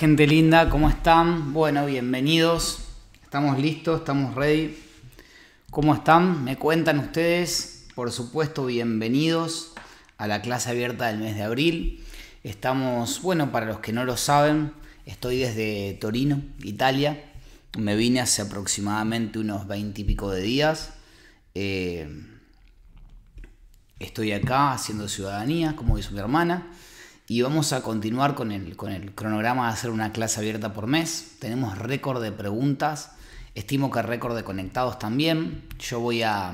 gente linda, ¿cómo están? Bueno, bienvenidos. Estamos listos, estamos ready. ¿Cómo están? ¿Me cuentan ustedes? Por supuesto, bienvenidos a la clase abierta del mes de abril. Estamos, bueno, para los que no lo saben, estoy desde Torino, Italia. Me vine hace aproximadamente unos 20 y pico de días. Eh, estoy acá haciendo ciudadanía, como dice mi hermana. Y vamos a continuar con el, con el cronograma de hacer una clase abierta por mes. Tenemos récord de preguntas. Estimo que récord de conectados también. Yo voy a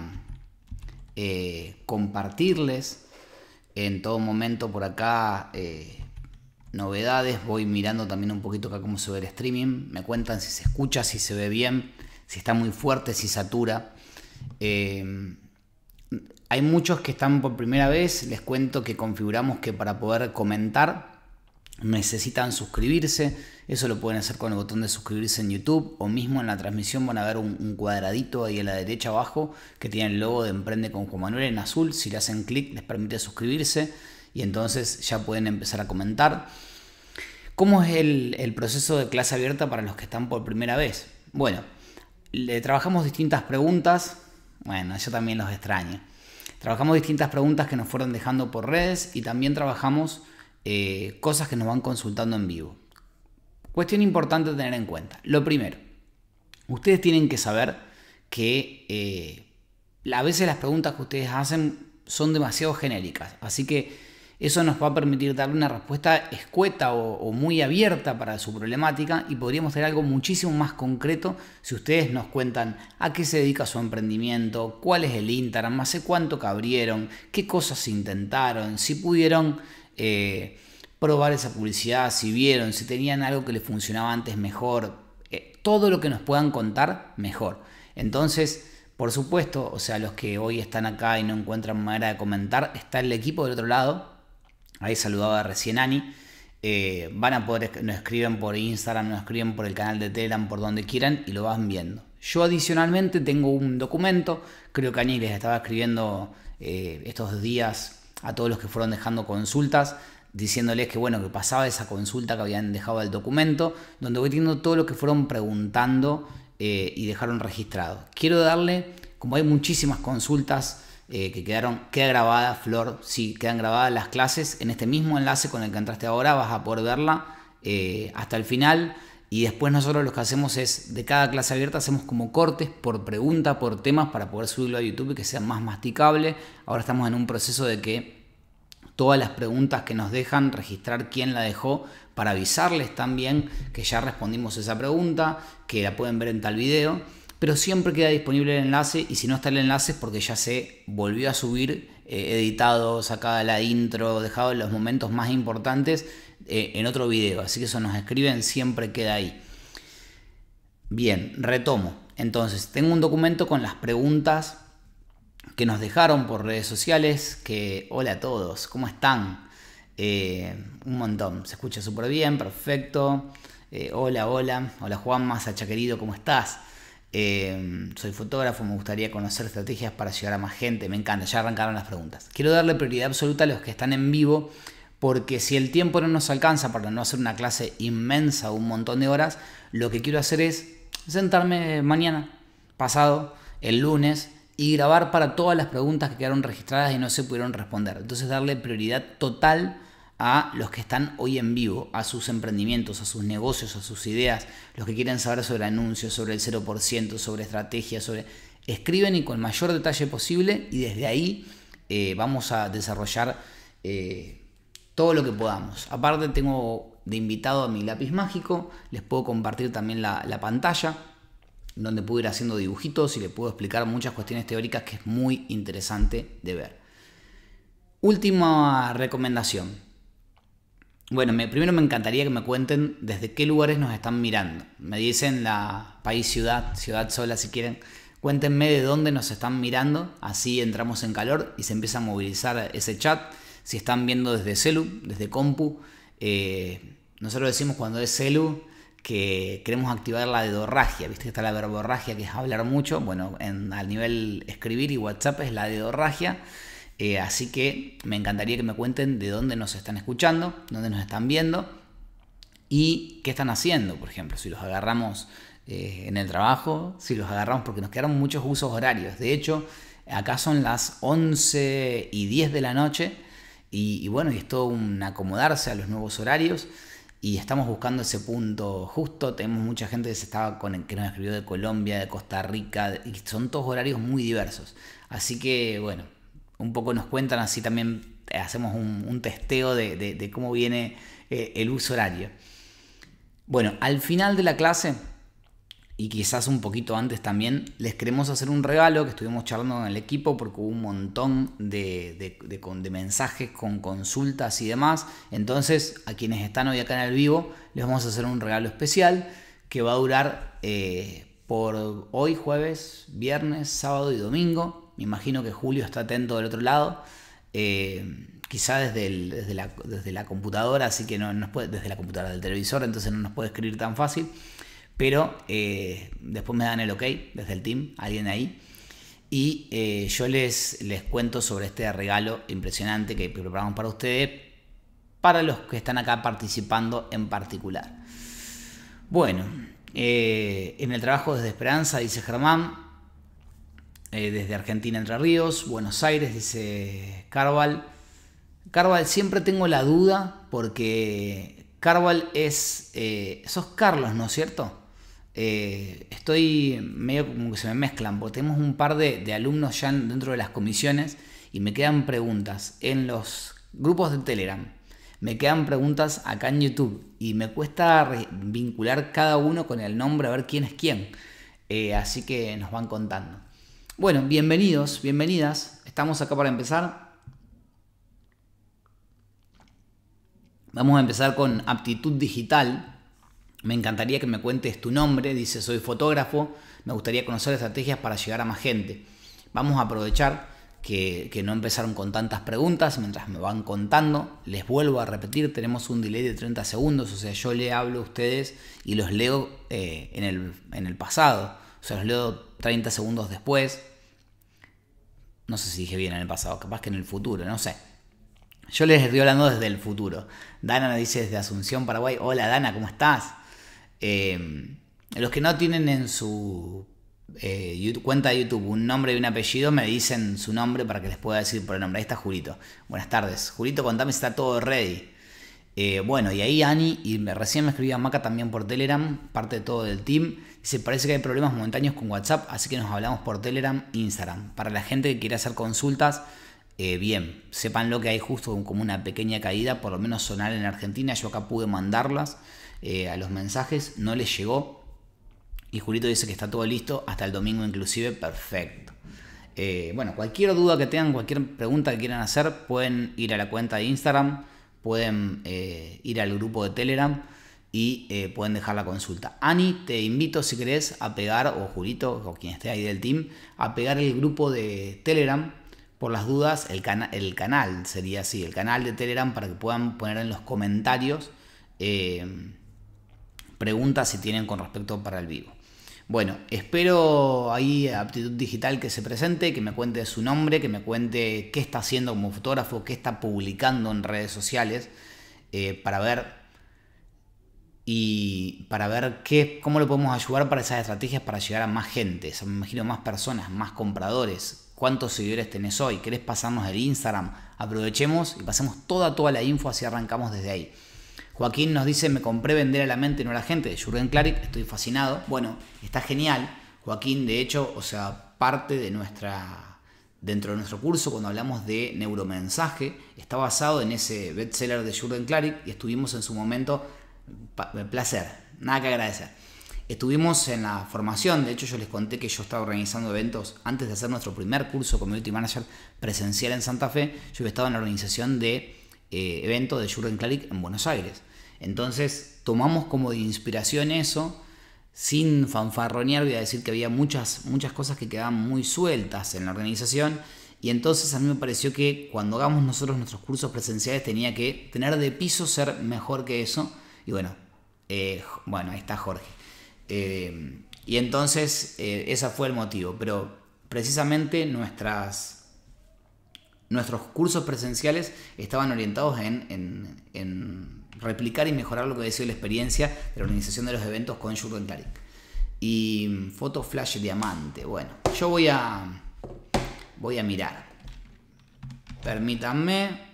eh, compartirles en todo momento por acá eh, novedades. Voy mirando también un poquito acá cómo se ve el streaming. Me cuentan si se escucha, si se ve bien, si está muy fuerte, si satura. Eh, hay muchos que están por primera vez, les cuento que configuramos que para poder comentar necesitan suscribirse, eso lo pueden hacer con el botón de suscribirse en YouTube o mismo en la transmisión van a ver un, cuadradito ahí a la derecha abajo que tiene el logo de Emprende con Juan Manuel en azul, si le hacen clic les permite suscribirse y entonces ya pueden empezar a comentar. ¿Cómo es el, el proceso de clase abierta para los que están por primera vez? Bueno, le trabajamos distintas preguntas, bueno, yo también los extraño. Trabajamos distintas preguntas que nos fueron dejando por redes y también trabajamos eh, cosas que nos van consultando en vivo. Cuestión importante tener en cuenta. Lo primero, ustedes tienen que saber que eh, a veces las preguntas que ustedes hacen son demasiado genéricas. Así que eso nos va a permitir darle una respuesta escueta o, muy abierta para su problemática y podríamos tener algo muchísimo más concreto si ustedes nos cuentan a qué se dedica su emprendimiento, cuál es el Instagram, hace cuánto que abrieron, qué cosas intentaron, si pudieron eh, probar esa publicidad, si vieron, si tenían algo que les funcionaba antes mejor, eh, todo lo que nos puedan contar mejor. Entonces, por supuesto, o sea, los que hoy están acá y no encuentran manera de comentar, está el equipo del otro lado ahí saludaba recién Ani. Eh, van a poder, nos escriben por Instagram, nos escriben por el canal de Telegram, por donde quieran y lo van viendo. Yo adicionalmente tengo un documento, creo que Ani les estaba escribiendo eh, estos días a todos los que fueron dejando consultas, diciéndoles que bueno, que pasaba esa consulta que habían dejado el documento, donde voy teniendo todo lo que fueron preguntando eh, y dejaron registrado. Quiero darle, como hay muchísimas consultas, eh, que quedaron, queda grabada, Flor, sí, quedan grabadas las clases en este mismo enlace con el que entraste ahora, vas a poder verla eh, hasta el final. Y después nosotros lo que hacemos es, de cada clase abierta, hacemos como cortes por pregunta, por temas, para poder subirlo a YouTube y que sea más masticable. Ahora estamos en un proceso de que todas las preguntas que nos dejan, registrar quién la dejó, para avisarles también que ya respondimos esa pregunta, que la pueden ver en tal video pero siempre queda disponible el enlace y si no está el enlace es porque ya se volvió a subir eh, editado, sacada la intro, dejado los momentos más importantes eh, en otro video, así que eso nos escriben, siempre queda ahí. Bien, retomo. Entonces, tengo un documento con las preguntas que nos dejaron por redes sociales, que hola a todos, ¿cómo están? Eh, un montón, se escucha súper bien, perfecto. hola, hola, hola Juan Masacha querido, ¿cómo estás? Em, soy fotógrafo, me gustaría conocer estrategias para llegar a más gente, me encanta, ya arrancaron las preguntas. Quiero darle prioridad absoluta a los que están en vivo, porque si el tiempo no nos alcanza para no hacer una clase inmensa, un montón de horas, lo que quiero hacer es sentarme mañana, pasado, el lunes, y grabar para todas las preguntas que quedaron registradas y no se pudieron responder. Entonces darle prioridad total a los que están hoy en vivo, a sus emprendimientos, a sus negocios, a sus ideas, los que quieren saber sobre anuncios, sobre el 0%, sobre estrategias, sobre... Escriben y con el mayor detalle posible y desde ahí eh, vamos a desarrollar eh, todo lo que podamos. Aparte tengo de invitado a mi lápiz mágico, les puedo compartir también la, la pantalla donde puedo ir haciendo dibujitos y les puedo explicar muchas cuestiones teóricas que es muy interesante de ver. Última recomendación. Bueno, primero me encantaría que me cuenten desde qué lugares nos están mirando. Me dicen la país, ciudad, ciudad sola si quieren. Cuéntenme de dónde nos están mirando, así entramos en calor y se empieza a movilizar ese chat. Si están viendo desde celu, desde compu, eh, nosotros decimos cuando es celu que queremos activar la dedorragia, viste que está la verborragia que es hablar mucho, bueno, en, al nivel escribir y WhatsApp es la dedorragia. Eh, así que me encantaría que me cuenten de dónde nos están escuchando, dónde nos están viendo. y qué están haciendo, por ejemplo, si los agarramos eh, en el trabajo, si los agarramos porque nos quedaron muchos usos horarios. De hecho, acá son las 11 y 10 de la noche y, bueno, y es todo un acomodarse a los nuevos horarios y estamos buscando ese punto justo. Tenemos mucha gente que, que nos escribió de Colombia, de Costa Rica, y son todos horarios muy diversos. Así que bueno, un poco nos cuentan, así también hacemos un, testeo de, cómo viene eh, el uso horario. Bueno, al final de la clase y quizás un poquito antes también, les queremos hacer un regalo que estuvimos charlando con el equipo porque hubo un montón de, mensajes con consultas y demás. Entonces, a quienes están hoy acá en el vivo, les vamos a hacer un regalo especial que va a durar eh, por hoy, jueves, viernes, sábado y domingo. Me imagino que Julio está atento del otro lado. Eh, quizá desde, la, computadora, así que no nos puede, desde la computadora del televisor, entonces no nos puede escribir tan fácil. Pero eh, después me dan el ok desde el team, alguien ahí. Y eh, yo les, cuento sobre este regalo impresionante que preparamos para ustedes, para los que están acá participando en particular. Bueno, en el trabajo desde Esperanza, dice Germán, desde Argentina Entre Ríos, Buenos Aires, dice Carval. Carval, siempre tengo la duda porque Carval es... sos Carlos, ¿no es cierto? Eh, estoy medio como que se me mezclan, porque tenemos un par de, alumnos ya dentro de las comisiones y me quedan preguntas en los grupos de Telegram, me quedan preguntas acá en YouTube y me cuesta vincular cada uno con el nombre a ver quién es quién. Eh, así que nos van contando. Bueno, bienvenidos, bienvenidas. Estamos acá para empezar. Vamos a empezar con aptitud digital. Me encantaría que me cuentes tu nombre, dice soy fotógrafo, me gustaría conocer estrategias para llegar a más gente. Vamos a aprovechar que, no empezaron con tantas preguntas mientras me van contando. Les vuelvo a repetir, tenemos un delay de 30 segundos, o sea, yo le hablo a ustedes y los leo eh, en, el, en el pasado, o sea, los leo 30 segundos después. No sé si dije bien en el pasado, capaz que en el futuro, no sé. Yo les estoy hablando desde el futuro. Dana me dice desde Asunción, Paraguay. Hola Dana, ¿cómo estás? Eh, los que no tienen en su eh, cuenta de YouTube un nombre y un apellido, me dicen su nombre para que les pueda decir por el nombre. Ahí está Julito. Buenas tardes. Julito, contame si está todo ready. Eh, bueno, y ahí Ani, y recién me escribía Maca también por Telegram, parte de todo del team. Dice, parece que hay problemas momentáneos con WhatsApp, así que nos hablamos por Telegram e Instagram. Para la gente que quiere hacer consultas, bien, sepan lo que hay justo como una pequeña caída, por lo menos sonar en Argentina. Yo acá pude mandarlas. Eh, a los mensajes, no les llegó. Y Julito dice que está todo listo, hasta el domingo inclusive, perfecto. Eh, bueno, cualquier duda que tengan, cualquier pregunta que quieran hacer, pueden ir a la cuenta de Instagram, pueden eh, ir al grupo de Telegram y pueden dejar la consulta. Ani, te invito si querés a pegar, o Julito, o quien esté ahí del team, a pegar el grupo de Telegram. Por las dudas, el, canal sería así, el canal de Telegram para que puedan poner en los comentarios preguntas si tienen con respecto para el vivo. Bueno, espero ahí aptitud digital que se presente, que me cuente su nombre, que me cuente qué está haciendo como fotógrafo, qué está publicando en redes sociales, eh, para ver y para ver qué, cómo le podemos ayudar para esas estrategias para llegar a más gente, me imagino más personas, más compradores, cuántos seguidores tenés hoy, querés pasarnos el Instagram, aprovechemos y pasemos toda, toda la info así arrancamos desde ahí. Joaquín nos dice, me compré Vender a la mente, no a la gente, de Jürgen Klarik, estoy fascinado. Bueno, está genial. Joaquín, de hecho, o sea, parte de nuestra, dentro de nuestro curso, cuando hablamos de neuromensaje, está basado en ese bestseller de Jürgen Klarik y estuvimos en su momento, placer, nada que agradecer. Estuvimos en la formación, de hecho yo les conté que yo estaba organizando eventos antes de hacer nuestro primer curso Community Manager presencial en Santa Fe, yo estado en la organización de eh, evento de Jürgen Klarik en Buenos Aires. Entonces tomamos como inspiración eso, sin fanfarronear, voy a decir que había muchas, muchas cosas que quedaban muy sueltas en la organización. Y entonces a mí me pareció que cuando hagamos nosotros nuestros cursos presenciales tenía que tener de piso ser mejor que eso. Y bueno, eh, bueno, ahí está Jorge. Eh, y entonces ese fue el motivo. Pero precisamente nuestras nuestros cursos presenciales estaban orientados en, replicar y mejorar lo que ha sido la experiencia de la organización de los eventos con Jurgen Klarik. Y foto flash diamante. Bueno, yo voy a voy a mirar. Permítanme.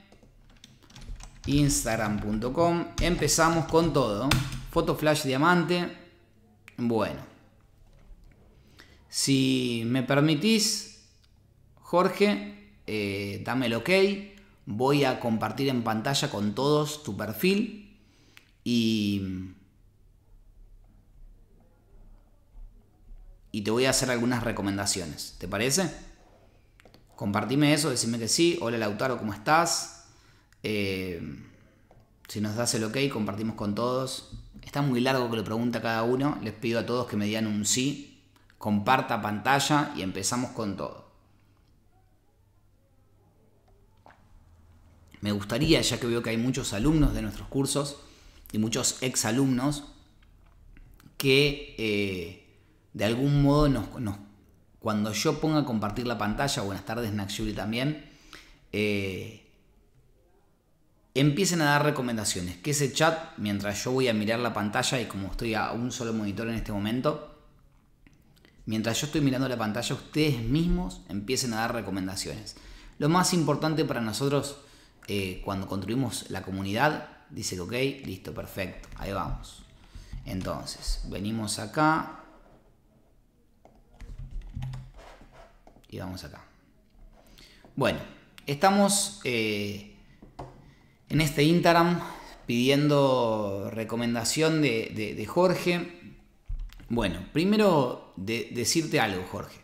Instagram.com. Empezamos con todo. Foto flash diamante. Bueno. Si me permitís, Jorge, eh, dame el ok. Voy a compartir en pantalla con todos tu perfil. Y y te voy a hacer algunas recomendaciones. ¿Te parece? Compartime eso, decime que sí. Hola Lautaro, ¿cómo estás? Eh, si nos das el ok, compartimos con todos. Está muy largo que lo pregunta cada uno. Les pido a todos que me digan un sí. Comparta pantalla y empezamos con todo. Me gustaría, ya que veo que hay muchos alumnos de nuestros cursos y muchos exalumnos, que eh, de algún modo nos, cuando yo ponga a compartir la pantalla, buenas tardes Naxuri también, eh, empiecen a dar recomendaciones. Que ese chat, mientras yo voy a mirar la pantalla y como estoy a un solo monitor en este momento, mientras yo estoy mirando la pantalla, ustedes mismos empiecen a dar recomendaciones. Lo más importante para nosotros eh, cuando construimos la comunidad, dice que ok, listo, perfecto, ahí vamos. Entonces, venimos acá, y vamos acá. Bueno, estamos eh, en este Instagram pidiendo recomendación de, Jorge. Bueno, primero de, decirte algo, Jorge.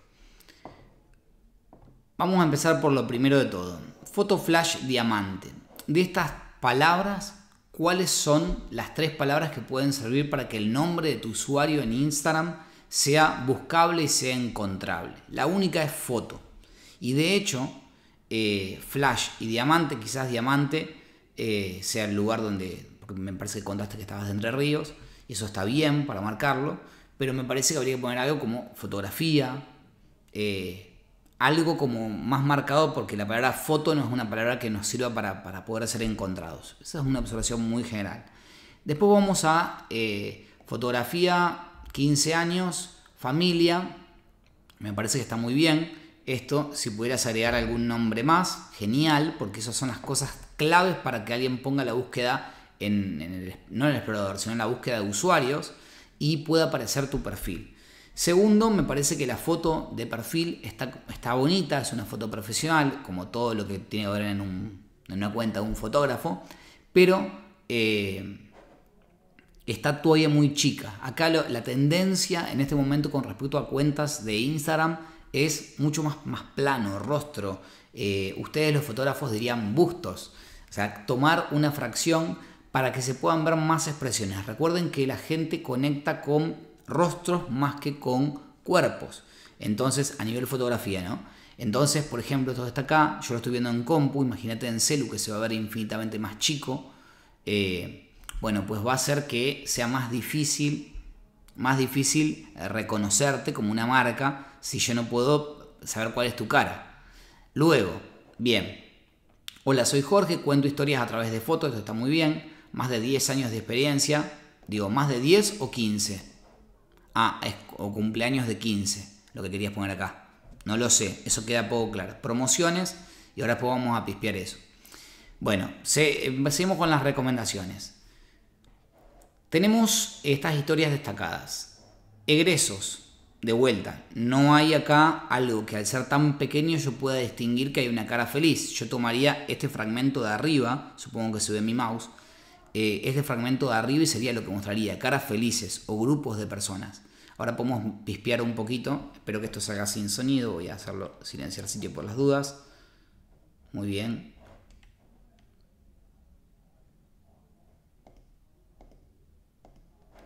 Vamos a empezar por lo primero de todo. Foto flash diamante. De estas palabras, ¿cuáles son las tres palabras que pueden servir para que el nombre de tu usuario en Instagram sea buscable y sea encontrable. La única es foto. Y de hecho, eh, Flash y Diamante, quizás Diamante eh, sea el lugar donde, porque me parece que contaste que estabas de Entre Ríos, y eso está bien para marcarlo, pero me parece que habría que poner algo como fotografía, eh, algo como más marcado porque la palabra foto no es una palabra que nos sirva para, para poder ser encontrados. Esa es una observación muy general. Después vamos a fotografía 15 años, familia, me parece que está muy bien. Esto, si pudieras agregar algún nombre más, genial, porque esas son las cosas claves para que alguien ponga la búsqueda, en, no en el explorador, sino en la búsqueda de usuarios y pueda aparecer tu perfil. Segundo, me parece que la foto de perfil está, está bonita, es una foto profesional, como todo lo que tiene que ver en, una cuenta de un fotógrafo, pero eh, está todavía muy chica. Acá la tendencia en este momento con respecto a cuentas de Instagram es mucho más, más plano, rostro. Eh, ustedes los fotógrafos dirían bustos. O sea, tomar una fracción para que se puedan ver más expresiones. Recuerden que la gente conecta con rostros más que con cuerpos. Entonces, a nivel fotografía, ¿no? Entonces, por ejemplo, esto está acá, yo lo estoy viendo en compu, imagínate en celu que se va a ver infinitamente más chico. Eh, bueno, pues va a hacer que sea más difícil, más difícil eh, reconocerte como una marca si yo no puedo saber cuál es tu cara. Luego, bien, hola, soy Jorge, cuento historias a través de fotos, esto está muy bien, más de 10 años de experiencia, digo, más de 10 o 15. Ah, o cumpleaños de 15, lo que querías poner acá. No lo sé, eso queda poco claro. Promociones y ahora pues vamos a pispear eso. Bueno, seguimos con las recomendaciones. Tenemos estas historias destacadas. Egresos, de vuelta. No hay acá algo que al ser tan pequeño yo pueda distinguir que hay una cara feliz. Yo tomaría este fragmento de arriba, supongo que se ve mi mouse, eh, este fragmento de arriba y sería lo que mostraría, caras felices o grupos de personas. Ahora podemos pispear un poquito, espero que esto salga sin sonido, voy a hacerlo silenciar sitio por las dudas. Muy bien,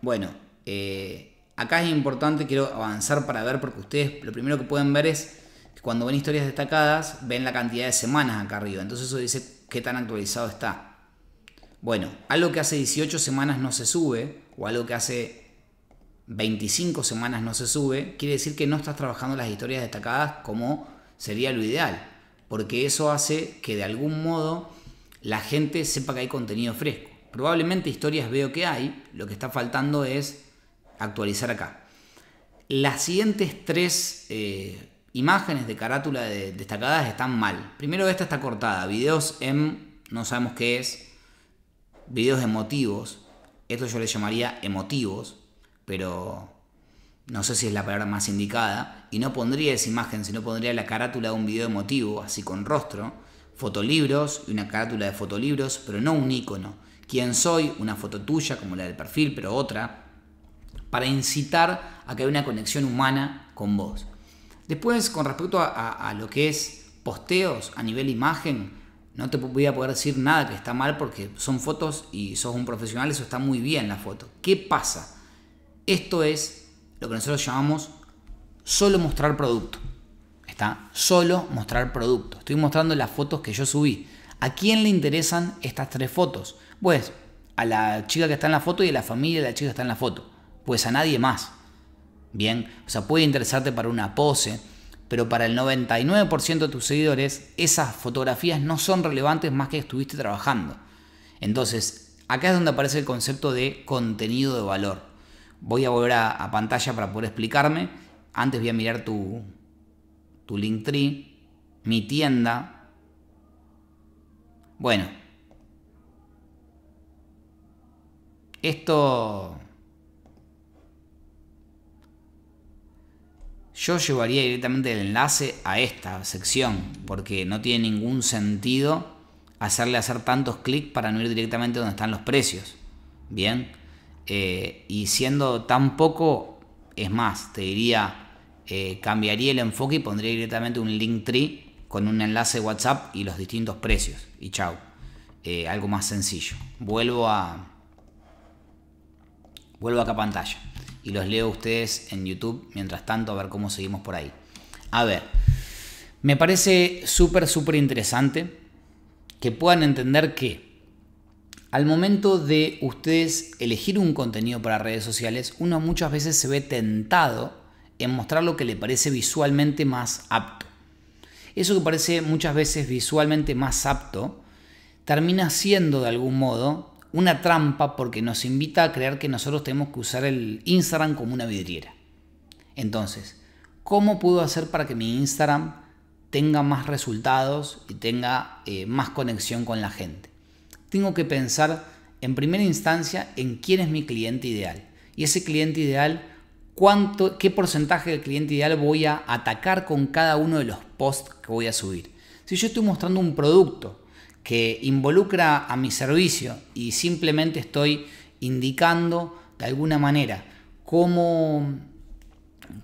Bueno, eh, acá es importante, quiero avanzar para ver, porque ustedes lo primero que pueden ver es que cuando ven historias destacadas, ven la cantidad de semanas acá arriba. Entonces eso dice qué tan actualizado está. Bueno, algo que hace 18 semanas no se sube, o algo que hace 25 semanas no se sube, quiere decir que no estás trabajando las historias destacadas como sería lo ideal. Porque eso hace que de algún modo la gente sepa que hay contenido fresco. probablemente historias veo que hay, lo que está faltando es actualizar acá. Las siguientes tres eh, imágenes de carátula destacadas están mal. Primero esta está cortada, videos en, no sabemos qué es, videos emotivos, esto yo le llamaría emotivos, pero no sé si es la palabra más indicada, y no pondría esa imagen, sino pondría la carátula de un video emotivo, así con rostro, fotolibros y una carátula de fotolibros, pero no un icono. ¿Quién soy? Una foto tuya, como la del perfil, pero otra, para incitar a que haya una conexión humana con vos. Después, con respecto a, lo que es posteos a nivel imagen, no te voy a poder decir nada que está mal porque son fotos y sos un profesional, eso está muy bien la foto. ¿Qué pasa? Esto es lo que nosotros llamamos solo mostrar producto. Está solo mostrar producto. Estoy mostrando las fotos que yo subí. ¿A quién le interesan estas tres fotos? Pues a la chica que está en la foto y a la familia de la chica que está en la foto. Pues a nadie más. Bien, o sea, puede interesarte para una pose, pero para el 99% de tus seguidores esas fotografías no son relevantes más que estuviste trabajando. Entonces, acá es donde aparece el concepto de contenido de valor. Voy a volver a, pantalla para poder explicarme. Antes voy a mirar tu, tu Linktree, mi tienda. Bueno, esto Yo llevaría directamente el enlace a esta sección, porque no tiene ningún sentido hacerle hacer tantos clics para no ir directamente donde están los precios. Bien, eh, y siendo tan poco, es más, te diría, eh, cambiaría el enfoque y pondría directamente un link tree con un enlace WhatsApp y los distintos precios. Y chao, eh, algo más sencillo. Vuelvo a, vuelvo acá a pantalla y los leo a ustedes en YouTube mientras tanto a ver cómo seguimos por ahí. A ver, me parece súper, súper interesante que puedan entender que al momento de ustedes elegir un contenido para redes sociales, uno muchas veces se ve tentado en mostrar lo que le parece visualmente más apto. Eso que parece muchas veces visualmente más apto, termina siendo de algún modo una trampa porque nos invita a creer que nosotros tenemos que usar el Instagram como una vidriera. Entonces, ¿cómo puedo hacer para que mi Instagram tenga más resultados y tenga eh, más conexión con la gente? Tengo que pensar en primera instancia en quién es mi cliente ideal. Y ese cliente ideal, cuánto, qué porcentaje del cliente ideal voy a atacar con cada uno de los posts que voy a subir. Si yo estoy mostrando un producto que involucra a mi servicio y simplemente estoy indicando de alguna manera cómo,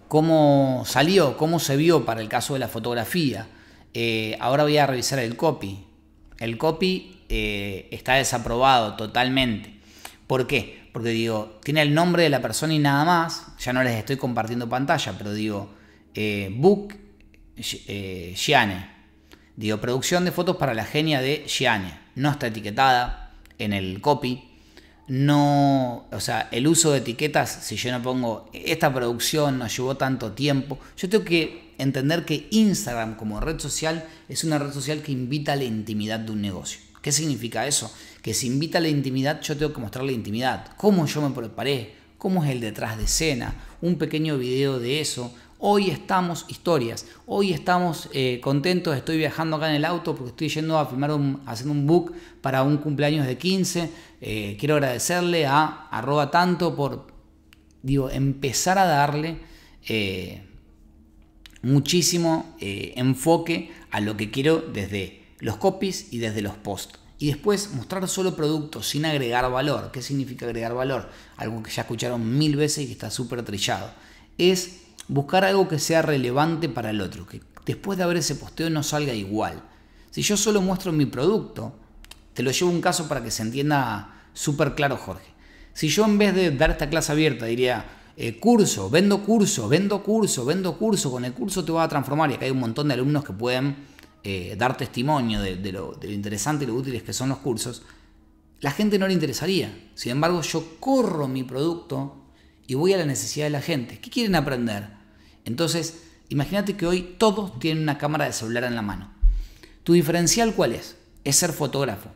cómo salió, cómo se vio para el caso de la fotografía. Eh, ahora voy a revisar el copy. El copy eh, está desaprobado totalmente. ¿Por qué? Porque digo, tiene el nombre de la persona y nada más. Ya no les estoy compartiendo pantalla, pero digo, eh, Book Gianne Digo, producción de fotos para la genia de Gianni. No está etiquetada en el copy. No, o sea, el uso de etiquetas, si yo no pongo esta producción nos llevó tanto tiempo, yo tengo que entender que Instagram como red social es una red social que invita a la intimidad de un negocio. ¿Qué significa eso? Que si invita a la intimidad, yo tengo que mostrarle intimidad. Cómo yo me preparé, cómo es el detrás de escena, un pequeño video de eso, Hoy estamos historias, hoy estamos eh, contentos, estoy viajando acá en el auto porque estoy yendo a filmar, un, haciendo un book para un cumpleaños de 15. Eh, quiero agradecerle a arroba tanto por, digo, empezar a darle eh, muchísimo enfoque a lo que quiero desde los copies y desde los posts. Y después mostrar solo productos sin agregar valor. ¿Qué significa agregar valor? Algo que ya escucharon mil veces y que está súper trillado. Es buscar algo que sea relevante para el otro, que después de ver ese posteo no salga igual. Si yo solo muestro mi producto, te lo llevo un caso para que se entienda súper claro, Jorge. Si yo en vez de dar esta clase abierta diría, eh, curso, vendo curso, vendo curso, vendo curso, con el curso te vas a transformar y acá hay un montón de alumnos que pueden eh, dar testimonio de, lo, de lo interesante y lo útiles que son los cursos, la gente no le interesaría. Sin embargo, yo corro mi producto y voy a la necesidad de la gente. ¿Qué quieren aprender? Entonces, imagínate que hoy todos tienen una cámara de celular en la mano. ¿Tu diferencial cuál es? Es ser fotógrafo.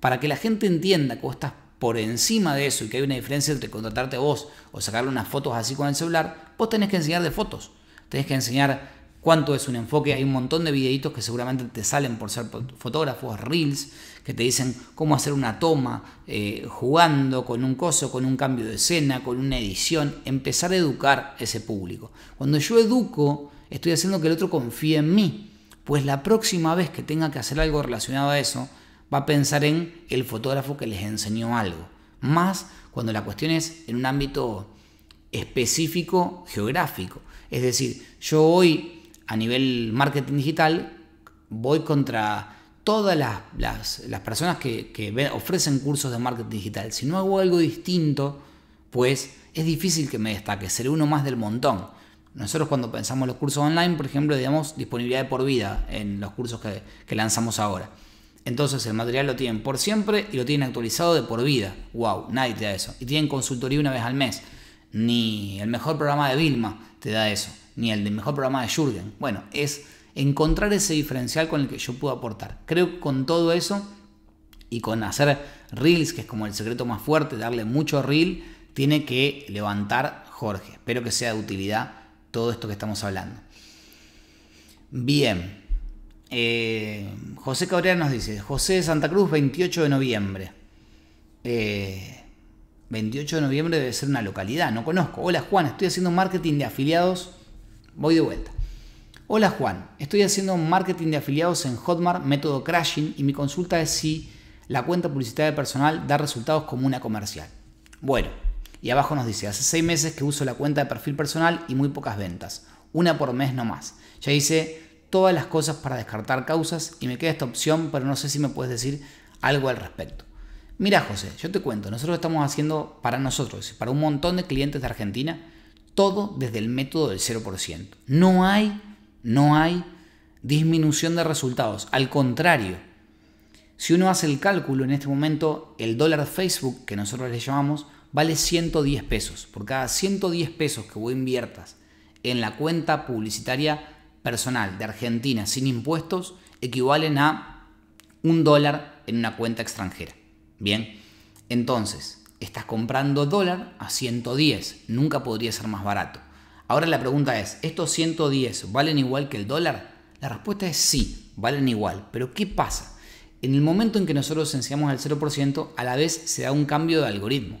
Para que la gente entienda que vos estás por encima de eso y que hay una diferencia entre contratarte vos o sacarle unas fotos así con el celular, vos tenés que enseñar de fotos. Tenés que enseñar cuánto es un enfoque. Hay un montón de videitos que seguramente te salen por ser fotógrafos, reels, que te dicen cómo hacer una toma, eh, jugando con un coso, con un cambio de escena, con una edición. Empezar a educar ese público. Cuando yo educo, estoy haciendo que el otro confíe en mí. Pues la próxima vez que tenga que hacer algo relacionado a eso, va a pensar en el fotógrafo que les enseñó algo. Más cuando la cuestión es en un ámbito específico geográfico. Es decir, yo hoy a nivel marketing digital voy contra todas las, personas que, ofrecen cursos de marketing digital. Si no hago algo distinto, pues es difícil que me destaque, seré uno más del montón. Nosotros cuando pensamos los cursos online, por ejemplo, digamos disponibilidad de por vida en los cursos que, que lanzamos ahora. Entonces el material lo tienen por siempre y lo tienen actualizado de por vida. ¡Wow! Nadie te da eso. Y tienen consultoría una vez al mes. Ni el mejor programa de Vilma te da eso. Ni el mejor programa de Jürgen. Bueno, es encontrar ese diferencial con el que yo puedo aportar. Creo que con todo eso y con hacer reels, que es como el secreto más fuerte, darle mucho reel, tiene que levantar Jorge. Espero que sea de utilidad todo esto que estamos hablando. Bien, eh, José Cabrera nos dice, José de Santa Cruz, 28 de noviembre. 28 eh, de noviembre debe ser una localidad, no conozco. Hola Juan, estoy haciendo marketing de afiliados. Voy de vuelta. Hola Juan, estoy haciendo marketing de afiliados en Hotmart, método crashing, y mi consulta es si la cuenta publicitaria personal da resultados como una comercial. Bueno, y abajo nos dice, hace seis meses que uso la cuenta de perfil personal y muy pocas ventas. Una por mes no más. Ya hice todas las cosas para descartar causas y me queda esta opción, pero no sé si me puedes decir algo al respecto. Mira José, yo te cuento, nosotros estamos haciendo para nosotros, para un montón de clientes de Argentina, todo desde el método del 0%. No hay, no hay disminución de resultados, al contrario. Si uno hace el cálculo en este momento, el dólar Facebook, que nosotros le llamamos, vale 110 pesos. Por cada 110 pesos que vos inviertas en la cuenta publicitaria personal de Argentina sin impuestos equivalen a un dólar en una cuenta extranjera. Bien, entonces, estás comprando dólar a 110, nunca podría ser más barato. Ahora la pregunta es, ¿estos 110 valen igual que el dólar? La respuesta es sí, valen igual, pero ¿qué pasa? En el momento en que nosotros enseñamos al 0%, a la vez se da un cambio de algoritmo.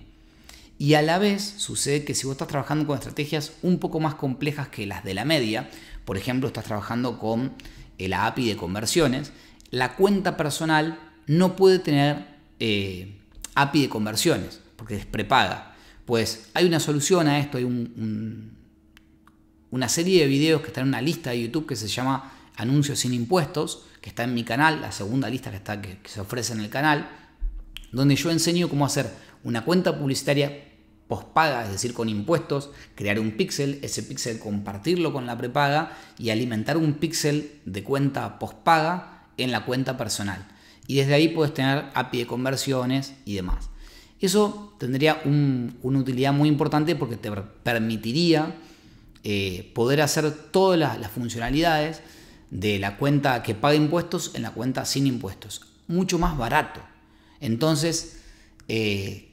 Y a la vez sucede que si vos estás trabajando con estrategias un poco más complejas que las de la media, por ejemplo, estás trabajando con la API de conversiones, la cuenta personal no puede tener eh, API de conversiones, porque es prepaga. Pues hay una solución a esto, hay una serie de videos que están en una lista de YouTube que se llama Anuncios sin impuestos, que está en mi canal, la segunda lista que, está, que se ofrece en el canal, donde yo enseño cómo hacer una cuenta publicitaria pospaga, es decir, con impuestos, crear un píxel, ese píxel compartirlo con la prepaga y alimentar un píxel de cuenta pospaga en la cuenta personal. Y desde ahí puedes tener API de conversiones y demás. Eso tendría una utilidad muy importante porque te permitiría eh, poder hacer todas las, funcionalidades de la cuenta que paga impuestos en la cuenta sin impuestos. Mucho más barato. Entonces, eh,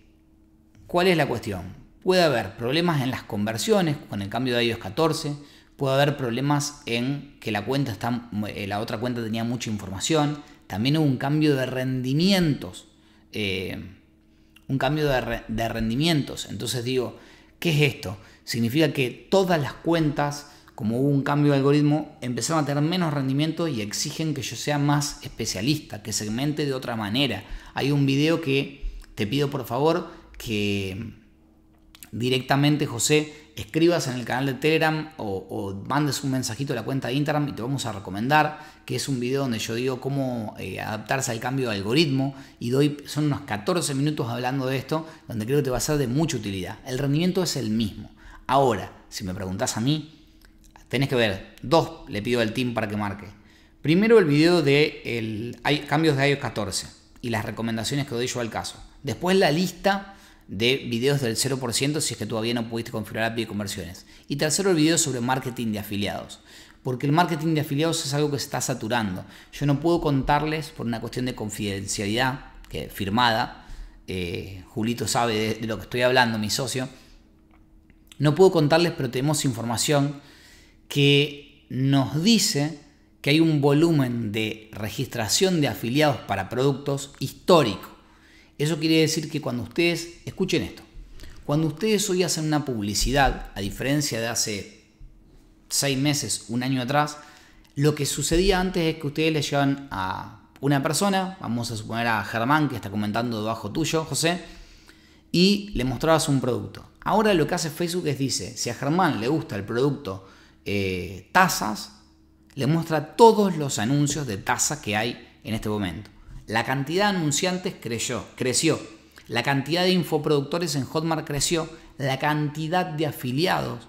¿Cuál es la cuestión? Puede haber problemas en las conversiones con el cambio de iOS 14, puede haber problemas en que la, cuenta está, eh, la otra cuenta tenía mucha información, también hubo un cambio de rendimientos, un cambio de rendimientos. Entonces digo, ¿qué es esto? Significa que todas las cuentas como hubo un cambio de algoritmo, empezaron a tener menos rendimiento y exigen que yo sea más especialista, que segmente de otra manera. Hay un video que te pido por favor que directamente, José, escribas en el canal de Telegram o, mandes un mensajito a la cuenta de Instagram y te vamos a recomendar, que es un video donde yo digo cómo eh, adaptarse al cambio de algoritmo y doy, son unos 14 minutos hablando de esto, donde creo que te va a ser de mucha utilidad. El rendimiento es el mismo. Ahora, si me preguntas a mí, tenés que ver, dos le pido al team para que marque. Primero el video de el, hay cambios de iOS 14 y las recomendaciones que doy yo al caso. Después la lista de videos del 0% si es que todavía no pudiste configurar API de conversiones. Y tercero, el video sobre marketing de afiliados. Porque el marketing de afiliados es algo que se está saturando. Yo no puedo contarles por una cuestión de confidencialidad que, firmada eh, Julito sabe de, lo que estoy hablando, mi socio, no puedo contarles, pero tenemos información que nos dice que hay un volumen de registración de afiliados para productos histórico. Eso quiere decir que cuando ustedes, escuchen esto, cuando ustedes hoy hacen una publicidad, a diferencia de hace seis meses, un año atrás, lo que sucedía antes es que ustedes le llevan a una persona, vamos a suponer a Germán que está comentando debajo tuyo, José, y le mostrabas un producto. Ahora lo que hace Facebook es dice, si a Germán le gusta el producto eh, tazas, le muestra todos los anuncios de taza que hay en este momento. La cantidad de anunciantes creció, creció la cantidad de infoproductores en Hotmart creció, la cantidad de afiliados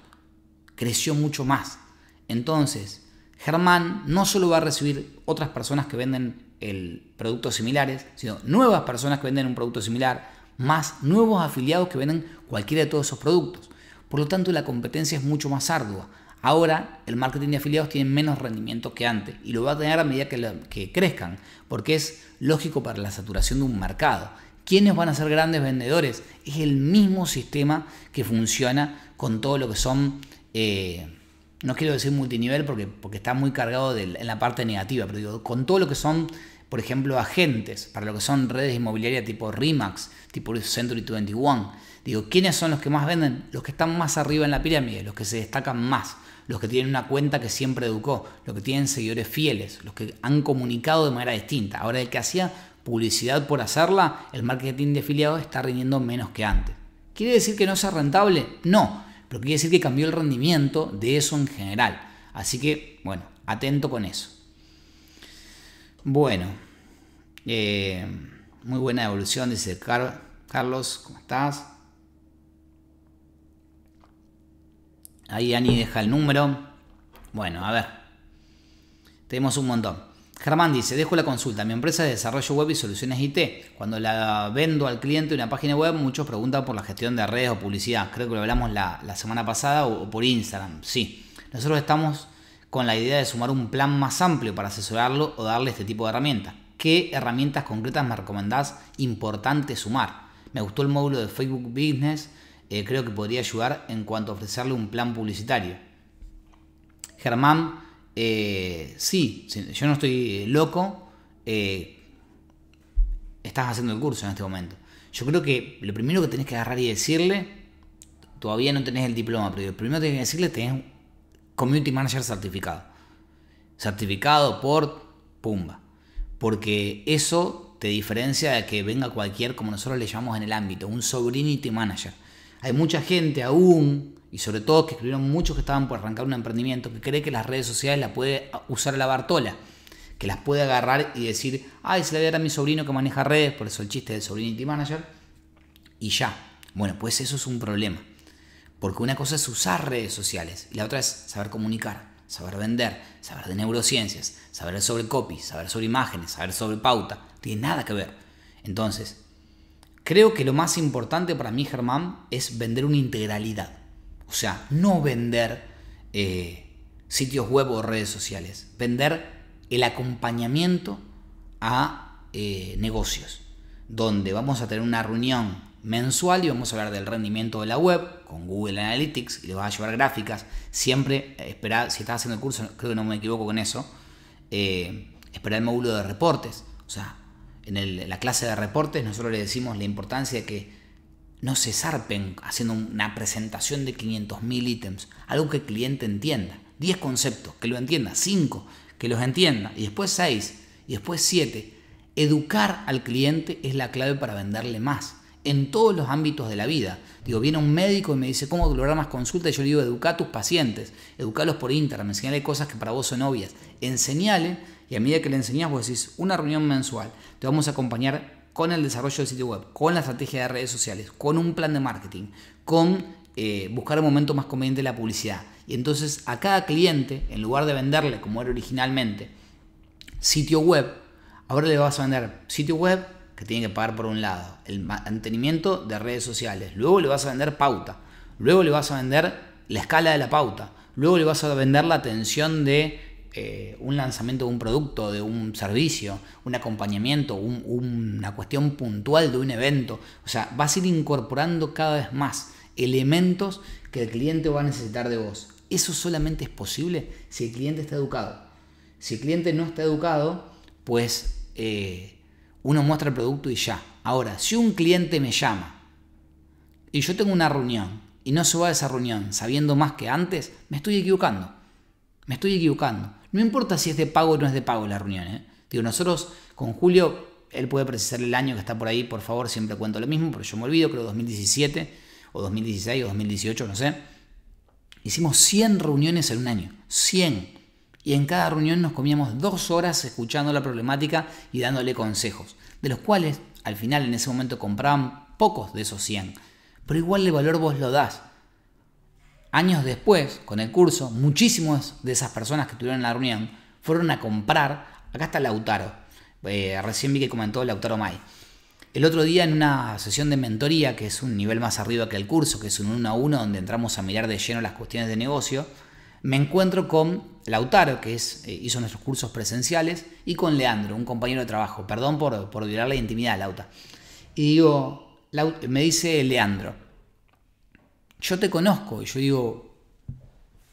creció mucho más. Entonces, Germán no solo va a recibir otras personas que venden el productos similares, sino nuevas personas que venden un producto similar, más nuevos afiliados que venden cualquiera de todos esos productos. Por lo tanto, la competencia es mucho más ardua. Ahora el marketing de afiliados tiene menos rendimiento que antes y lo va a tener a medida que, crezcan, porque es lógico para la saturación de un mercado. ¿Quiénes van a ser grandes vendedores? Es el mismo sistema que funciona con todo lo que son, eh, no quiero decir multinivel porque, porque está muy cargado en la parte negativa, pero digo, con todo lo que son, por ejemplo, agentes, para lo que son redes inmobiliarias tipo RIMAX, tipo Century 21. Digo, ¿quiénes son los que más venden? Los que están más arriba en la pirámide, los que se destacan más, los que tienen una cuenta que siempre educó, los que tienen seguidores fieles, los que han comunicado de manera distinta. Ahora, el que hacía publicidad por hacerla, el marketing de afiliados está rindiendo menos que antes. ¿Quiere decir que no sea rentable? No, pero quiere decir que cambió el rendimiento de eso en general. Así que, bueno, atento con eso. Bueno, eh, muy buena evolución, dice Carlos, ¿cómo estás? Ahí Ani deja el número. Bueno, a ver. Tenemos un montón. Germán dice, dejo la consulta. Mi empresa de desarrollo web y soluciones IT. Cuando la vendo al cliente una página web, muchos preguntan por la gestión de redes o publicidad. Creo que lo hablamos la, semana pasada o, por Instagram. Sí. Nosotros estamos con la idea de sumar un plan más amplio para asesorarlo o darle este tipo de herramientas. ¿Qué herramientas concretas me recomendás importante sumar? Me gustó el módulo de Facebook Business. Eh, creo que podría ayudar en cuanto a ofrecerle un plan publicitario. Germán eh, sí, yo no estoy loco, eh, estás haciendo el curso en este momento. Yo creo que lo primero que tenés que agarrar y decirle, todavía no tenés el diploma, pero lo primero que tenés que decirle, tenés Community Manager certificado. Certificado por Pumba. Porque eso te diferencia de que venga cualquier, como nosotros le llamamos en el ámbito, un Sobrinity Manager. Hay mucha gente aún y sobre todo que escribieron muchos que estaban por arrancar un emprendimiento, que cree que las redes sociales las puede usar la Bartola, que las puede agarrar y decir, ay, se le voy a dar a mi sobrino que maneja redes, por eso el chiste del Sobrinity Manager, y ya. Bueno, pues eso es un problema, porque una cosa es usar redes sociales y la otra es saber comunicar, saber vender, saber de neurociencias, saber sobre copy, saber sobre imágenes, saber sobre pauta, tiene nada que ver. Entonces, creo que lo más importante para mí, Germán, es vender una integralidad. O sea, no vender eh, sitios web o redes sociales, vender el acompañamiento a eh, negocios, donde vamos a tener una reunión mensual y vamos a hablar del rendimiento de la web con Google Analytics y le vas a llevar gráficas. Siempre eh, esperar, si estás haciendo el curso, creo que no me equivoco con eso, esperar el módulo de reportes. O sea, en la clase de reportes nosotros le decimos la importancia de que no se zarpen haciendo una presentación de 500.000 ítems, algo que el cliente entienda. 10 conceptos, que lo entienda. 5, que los entienda. Y después 6, y después 7. Educar al cliente es la clave para venderle más. En todos los ámbitos de la vida. Digo, viene un médico y me dice, ¿cómo lograr más consultas? Yo le digo, educa a tus pacientes, educarlos por Instagram, enseñale cosas que para vos son obvias. Enseñale, y a medida que le enseñas, vos decís, una reunión mensual, te vamos a acompañar con el desarrollo del sitio web, con la estrategia de redes sociales, con un plan de marketing, con eh, buscar el momento más conveniente de la publicidad. Y entonces a cada cliente, en lugar de venderle como era originalmente sitio web, ahora le vas a vender sitio web que tiene que pagar por un lado, el mantenimiento de redes sociales, luego le vas a vender pauta, luego le vas a vender la escala de la pauta, luego le vas a vender la atención de eh, un lanzamiento de un producto, de un servicio, un acompañamiento, una cuestión puntual de un evento. O sea, vas a ir incorporando cada vez más elementos que el cliente va a necesitar de vos. Eso solamente es posible si el cliente está educado. Si el cliente no está educado, pues eh, uno muestra el producto y ya. Ahora, si un cliente me llama y yo tengo una reunión y no se va a esa reunión sabiendo más que antes, me estoy equivocando. Me estoy equivocando. No importa si es de pago o no es de pago la reunión. ¿eh? Digo, nosotros con Julio, él puede precisar el año que está por ahí, por favor, siempre cuento lo mismo, pero yo me olvido, creo 2017 o 2016 o 2018, no sé. Hicimos 100 reuniones en un año. 100 y en cada reunión nos comíamos dos horas escuchando la problemática y dándole consejos, de los cuales al final en ese momento compraban pocos de esos 100, pero igual el valor vos lo das. Años después, con el curso, muchísimas de esas personas que estuvieron en la reunión fueron a comprar, acá está Lautaro, eh, recién vi que comentó Lautaro May. El otro día en una sesión de mentoría, que es un nivel más arriba que el curso, que es un 1 a 1 donde entramos a mirar de lleno las cuestiones de negocio, me encuentro con Lautaro, que es, eh, hizo nuestros cursos presenciales, y con Leandro, un compañero de trabajo. Perdón por, por violar la intimidad, Lauta. Y digo, me dice Leandro, yo te conozco. Y yo digo,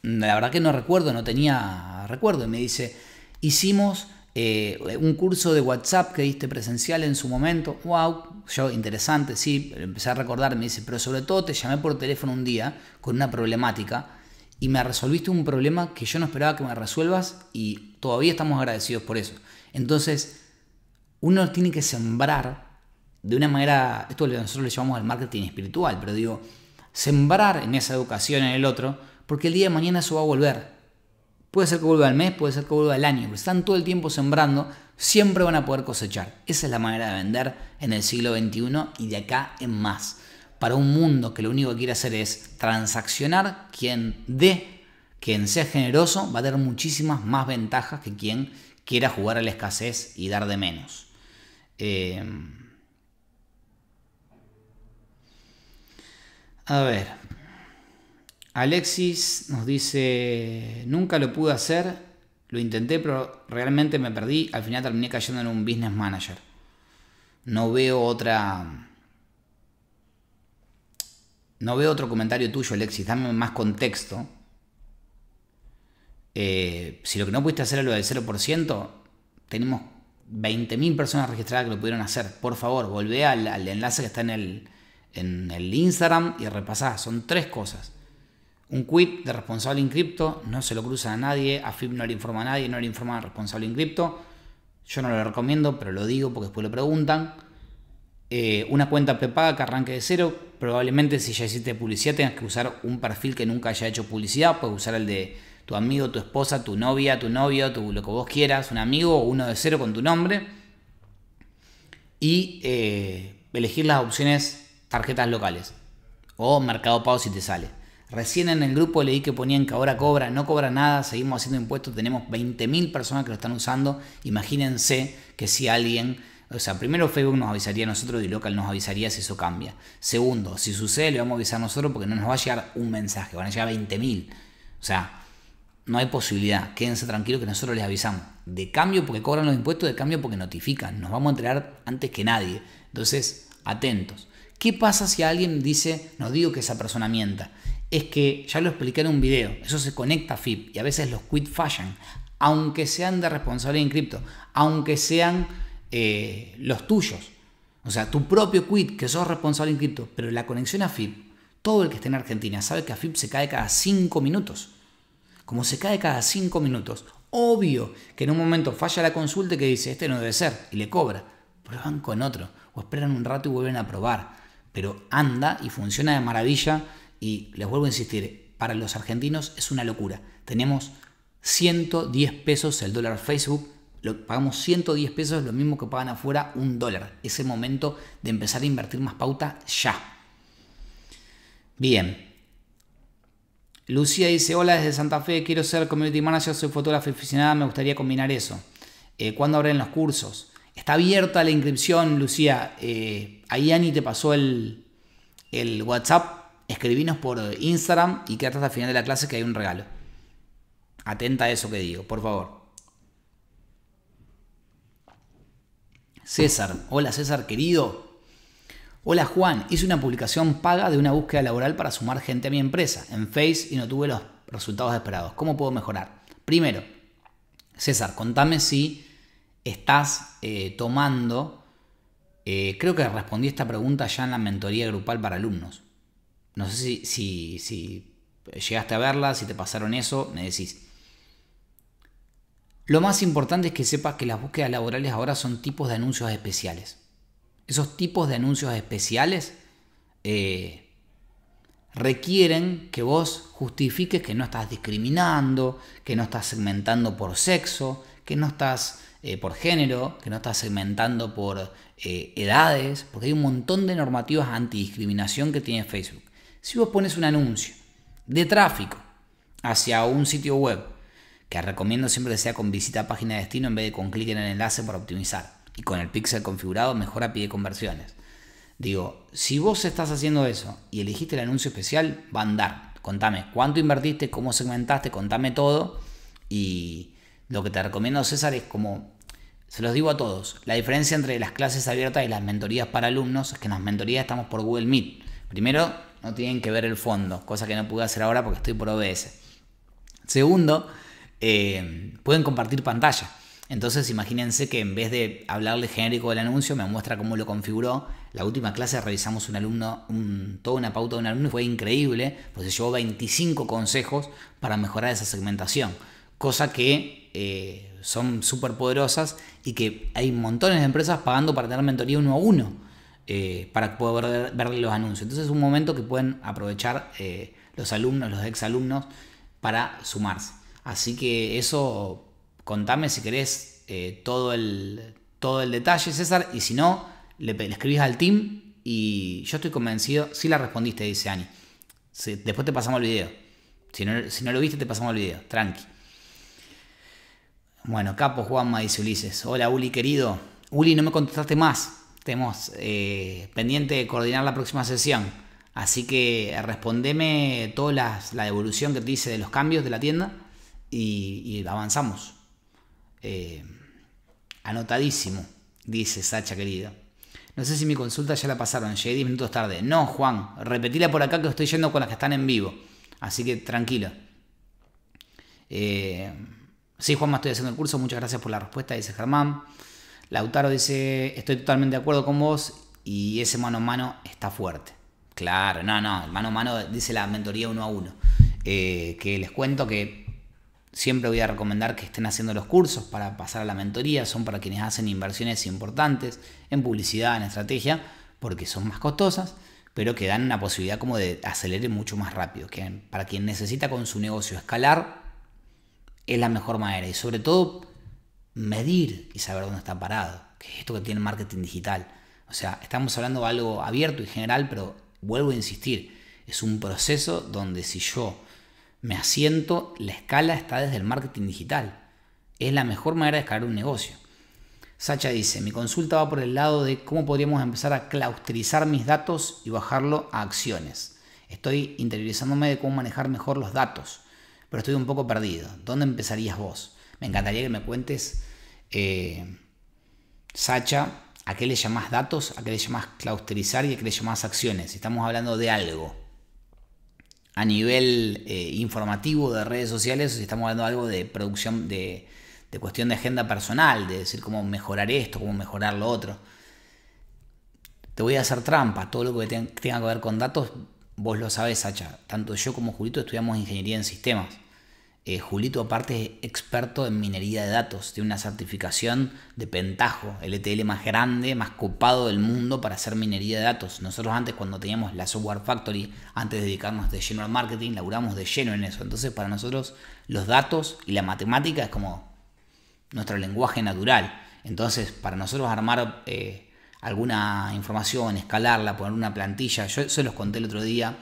la verdad que no recuerdo, no tenía recuerdo. Y me dice, hicimos eh, un curso de WhatsApp que diste presencial en su momento. ¡Wow! Yo, interesante, sí. Empecé a recordar, me dice, pero sobre todo te llamé por teléfono un día con una problemática y me resolviste un problema que yo no esperaba que me resuelvas y todavía estamos agradecidos por eso. Entonces, uno tiene que sembrar de una manera, esto nosotros le llamamos el marketing espiritual, pero digo, sembrar en esa educación en el otro, porque el día de mañana eso va a volver. Puede ser que vuelva al mes, puede ser que vuelva al año, pero están todo el tiempo sembrando, siempre van a poder cosechar. Esa es la manera de vender en el siglo XXI y de acá en más para un mundo que lo único que quiere hacer es transaccionar, quien dé, quien sea generoso, va a tener muchísimas más ventajas que quien quiera jugar a la escasez y dar de menos. Eh, a ver, Alexis nos dice, nunca lo pude hacer, lo intenté, pero realmente me perdí, al final terminé cayendo en un business manager. No veo otra no veo otro comentario tuyo, Alexis. Dame más contexto. Eh, si lo que no pudiste hacer es lo del 0%, tenemos 20.000 personas registradas que lo pudieron hacer. Por favor, volvé al, enlace que está en el, Instagram y repasá. Son tres cosas. Un quit de responsable en no se lo cruza a nadie, AFIP no le informa a nadie, no le informa al responsable en cripto. Yo no lo recomiendo, pero lo digo porque después lo preguntan. Eh, una cuenta prepaga que arranque de cero. Probablemente si ya hiciste publicidad tengas que usar un perfil que nunca haya hecho publicidad. Puedes usar el de tu amigo, tu esposa, tu novia, tu novio, tu, lo que vos quieras, un amigo o uno de cero con tu nombre. Y eh, elegir las opciones tarjetas locales o mercado pago si te sale. Recién en el grupo leí que ponían que ahora cobra, no cobra nada, seguimos haciendo impuestos, tenemos 20.000 personas que lo están usando. Imagínense que si alguien o sea, primero Facebook nos avisaría a nosotros y Local nos avisaría si eso cambia. Segundo, si sucede le vamos a avisar a nosotros porque no nos va a llegar un mensaje, van a llegar 20.000. O sea, no hay posibilidad. Quédense tranquilos que nosotros les avisamos. De cambio porque cobran los impuestos, de cambio porque notifican. Nos vamos a enterar antes que nadie. Entonces, atentos. ¿Qué pasa si alguien dice, no digo que esa persona mienta? Es que ya lo expliqué en un video, eso se conecta a FIP y a veces los quit fallan, aunque sean de responsabilidad en cripto, aunque sean eh, los tuyos. O sea, tu propio quit, que sos responsable en cripto, pero la conexión a FIP, todo el que esté en Argentina sabe que a FIP se cae cada 5 minutos. Como se cae cada 5 minutos, obvio que en un momento falla la consulta y que dice, este no debe ser, y le cobra. Prueban con otro, o esperan un rato y vuelven a probar. Pero anda y funciona de maravilla y les vuelvo a insistir, para los argentinos es una locura. Tenemos 110 pesos el dólar Facebook pagamos 110 pesos, lo mismo que pagan afuera un dólar. Es el momento de empezar a invertir más pauta ya. Bien. Lucía dice, hola desde Santa Fe, quiero ser community manager, soy fotógrafa aficionada, me gustaría combinar eso. Eh, ¿Cuándo abren los cursos? Está abierta la inscripción, Lucía. Eh, ahí Ani te pasó el, el WhatsApp. Escribinos por Instagram y quédate hasta el final de la clase que hay un regalo. Atenta a eso que digo, por favor. César, hola César querido. Hola Juan, hice una publicación paga de una búsqueda laboral para sumar gente a mi empresa en Face y no tuve los resultados esperados. ¿Cómo puedo mejorar? Primero, César, contame si estás eh, tomando, eh, creo que respondí esta pregunta ya en la mentoría grupal para alumnos. No sé si, si, si llegaste a verla, si te pasaron eso, me decís. Lo más importante es que sepas que las búsquedas laborales ahora son tipos de anuncios especiales. Esos tipos de anuncios especiales eh, requieren que vos justifiques que no estás discriminando, que no estás segmentando por sexo, que no estás eh, por género, que no estás segmentando por eh, edades, porque hay un montón de normativas antidiscriminación que tiene Facebook. Si vos pones un anuncio de tráfico hacia un sitio web que recomiendo siempre que sea con visita a página de destino en vez de con clic en el enlace para optimizar. Y con el pixel configurado mejora pide conversiones. Digo, si vos estás haciendo eso y elegiste el anuncio especial, va a andar. Contame cuánto invertiste, cómo segmentaste, contame todo. Y lo que te recomiendo, César, es como, se los digo a todos, la diferencia entre las clases abiertas y las mentorías para alumnos es que en las mentorías estamos por Google Meet. Primero, no tienen que ver el fondo, cosa que no pude hacer ahora porque estoy por OBS. Segundo, eh, pueden compartir pantalla. Entonces imagínense que en vez de hablarle genérico del anuncio, me muestra cómo lo configuró. La última clase revisamos un alumno, toda una pauta de un alumno y fue increíble, pues se llevó 25 consejos para mejorar esa segmentación. Cosa que eh, son súper poderosas y que hay montones de empresas pagando para tener mentoría uno a uno eh, para poder ver, los anuncios. Entonces es un momento que pueden aprovechar los alumnos, los exalumnos, para sumarse. Así que eso, contame si querés eh, todo, el, todo el detalle, César, y si no, le, escribís al team y yo estoy convencido, si la respondiste, dice Ani. después te pasamos el video. Si no, si no lo viste, te pasamos el video, tranqui. Bueno, capo Juanma, dice Ulises. Hola Uli, querido. Uli, no me contestaste más. Tenemos eh, pendiente de coordinar la próxima sesión. Así que respondeme toda la devolución que te hice de los cambios de la tienda y, avanzamos. Eh, anotadísimo, dice Sacha querido. No sé si mi consulta ya la pasaron, llegué 10 minutos tarde. No, Juan, repetila por acá que estoy yendo con las que están en vivo. Así que tranquilo. Eh, sí, Juanma, estoy haciendo el curso. Muchas gracias por la respuesta, dice Germán. Lautaro dice, estoy totalmente de acuerdo con vos y ese mano a mano está fuerte. Claro, no, no, mano a mano dice la mentoría uno a uno. Eh, que les cuento que Siempre voy a recomendar que estén haciendo los cursos para pasar a la mentoría, son para quienes hacen inversiones importantes en publicidad, en estrategia, porque son más costosas, pero que dan una posibilidad como de acelerar mucho más rápido. Que para quien necesita con su negocio escalar, es la mejor manera. Y sobre todo, medir y saber dónde está parado, que es esto que tiene marketing digital. O sea, estamos hablando de algo abierto y general, pero vuelvo a insistir, es un proceso donde si yo me asiento, la escala está desde el marketing digital. Es la mejor manera de escalar un negocio. Sacha dice, mi consulta va por el lado de cómo podríamos empezar a claustrizar mis datos y bajarlo a acciones. Estoy interiorizándome de cómo manejar mejor los datos, pero estoy un poco perdido. ¿Dónde empezarías vos? Me encantaría que me cuentes, eh, Sacha, a qué le llamás datos, a qué le llamás claustrizar y a qué le llamás acciones. Estamos hablando de algo a nivel eh, informativo de redes sociales si estamos hablando de algo de producción, de, cuestión de agenda personal, de decir cómo mejorar esto, cómo mejorar lo otro. Te voy a hacer trampa, todo lo que tenga que ver con datos, vos lo sabes, Sacha. Tanto yo como Julito estudiamos ingeniería en sistemas. Eh, Julito aparte es experto en minería de datos, tiene una certificación de Pentajo, el ETL más grande, más copado del mundo para hacer minería de datos. Nosotros antes cuando teníamos la Software Factory, antes de dedicarnos de lleno al marketing, laburamos de lleno en eso. Entonces para nosotros los datos y la matemática es como nuestro lenguaje natural. Entonces para nosotros armar eh, alguna información, escalarla, poner una plantilla, yo se los conté el otro día,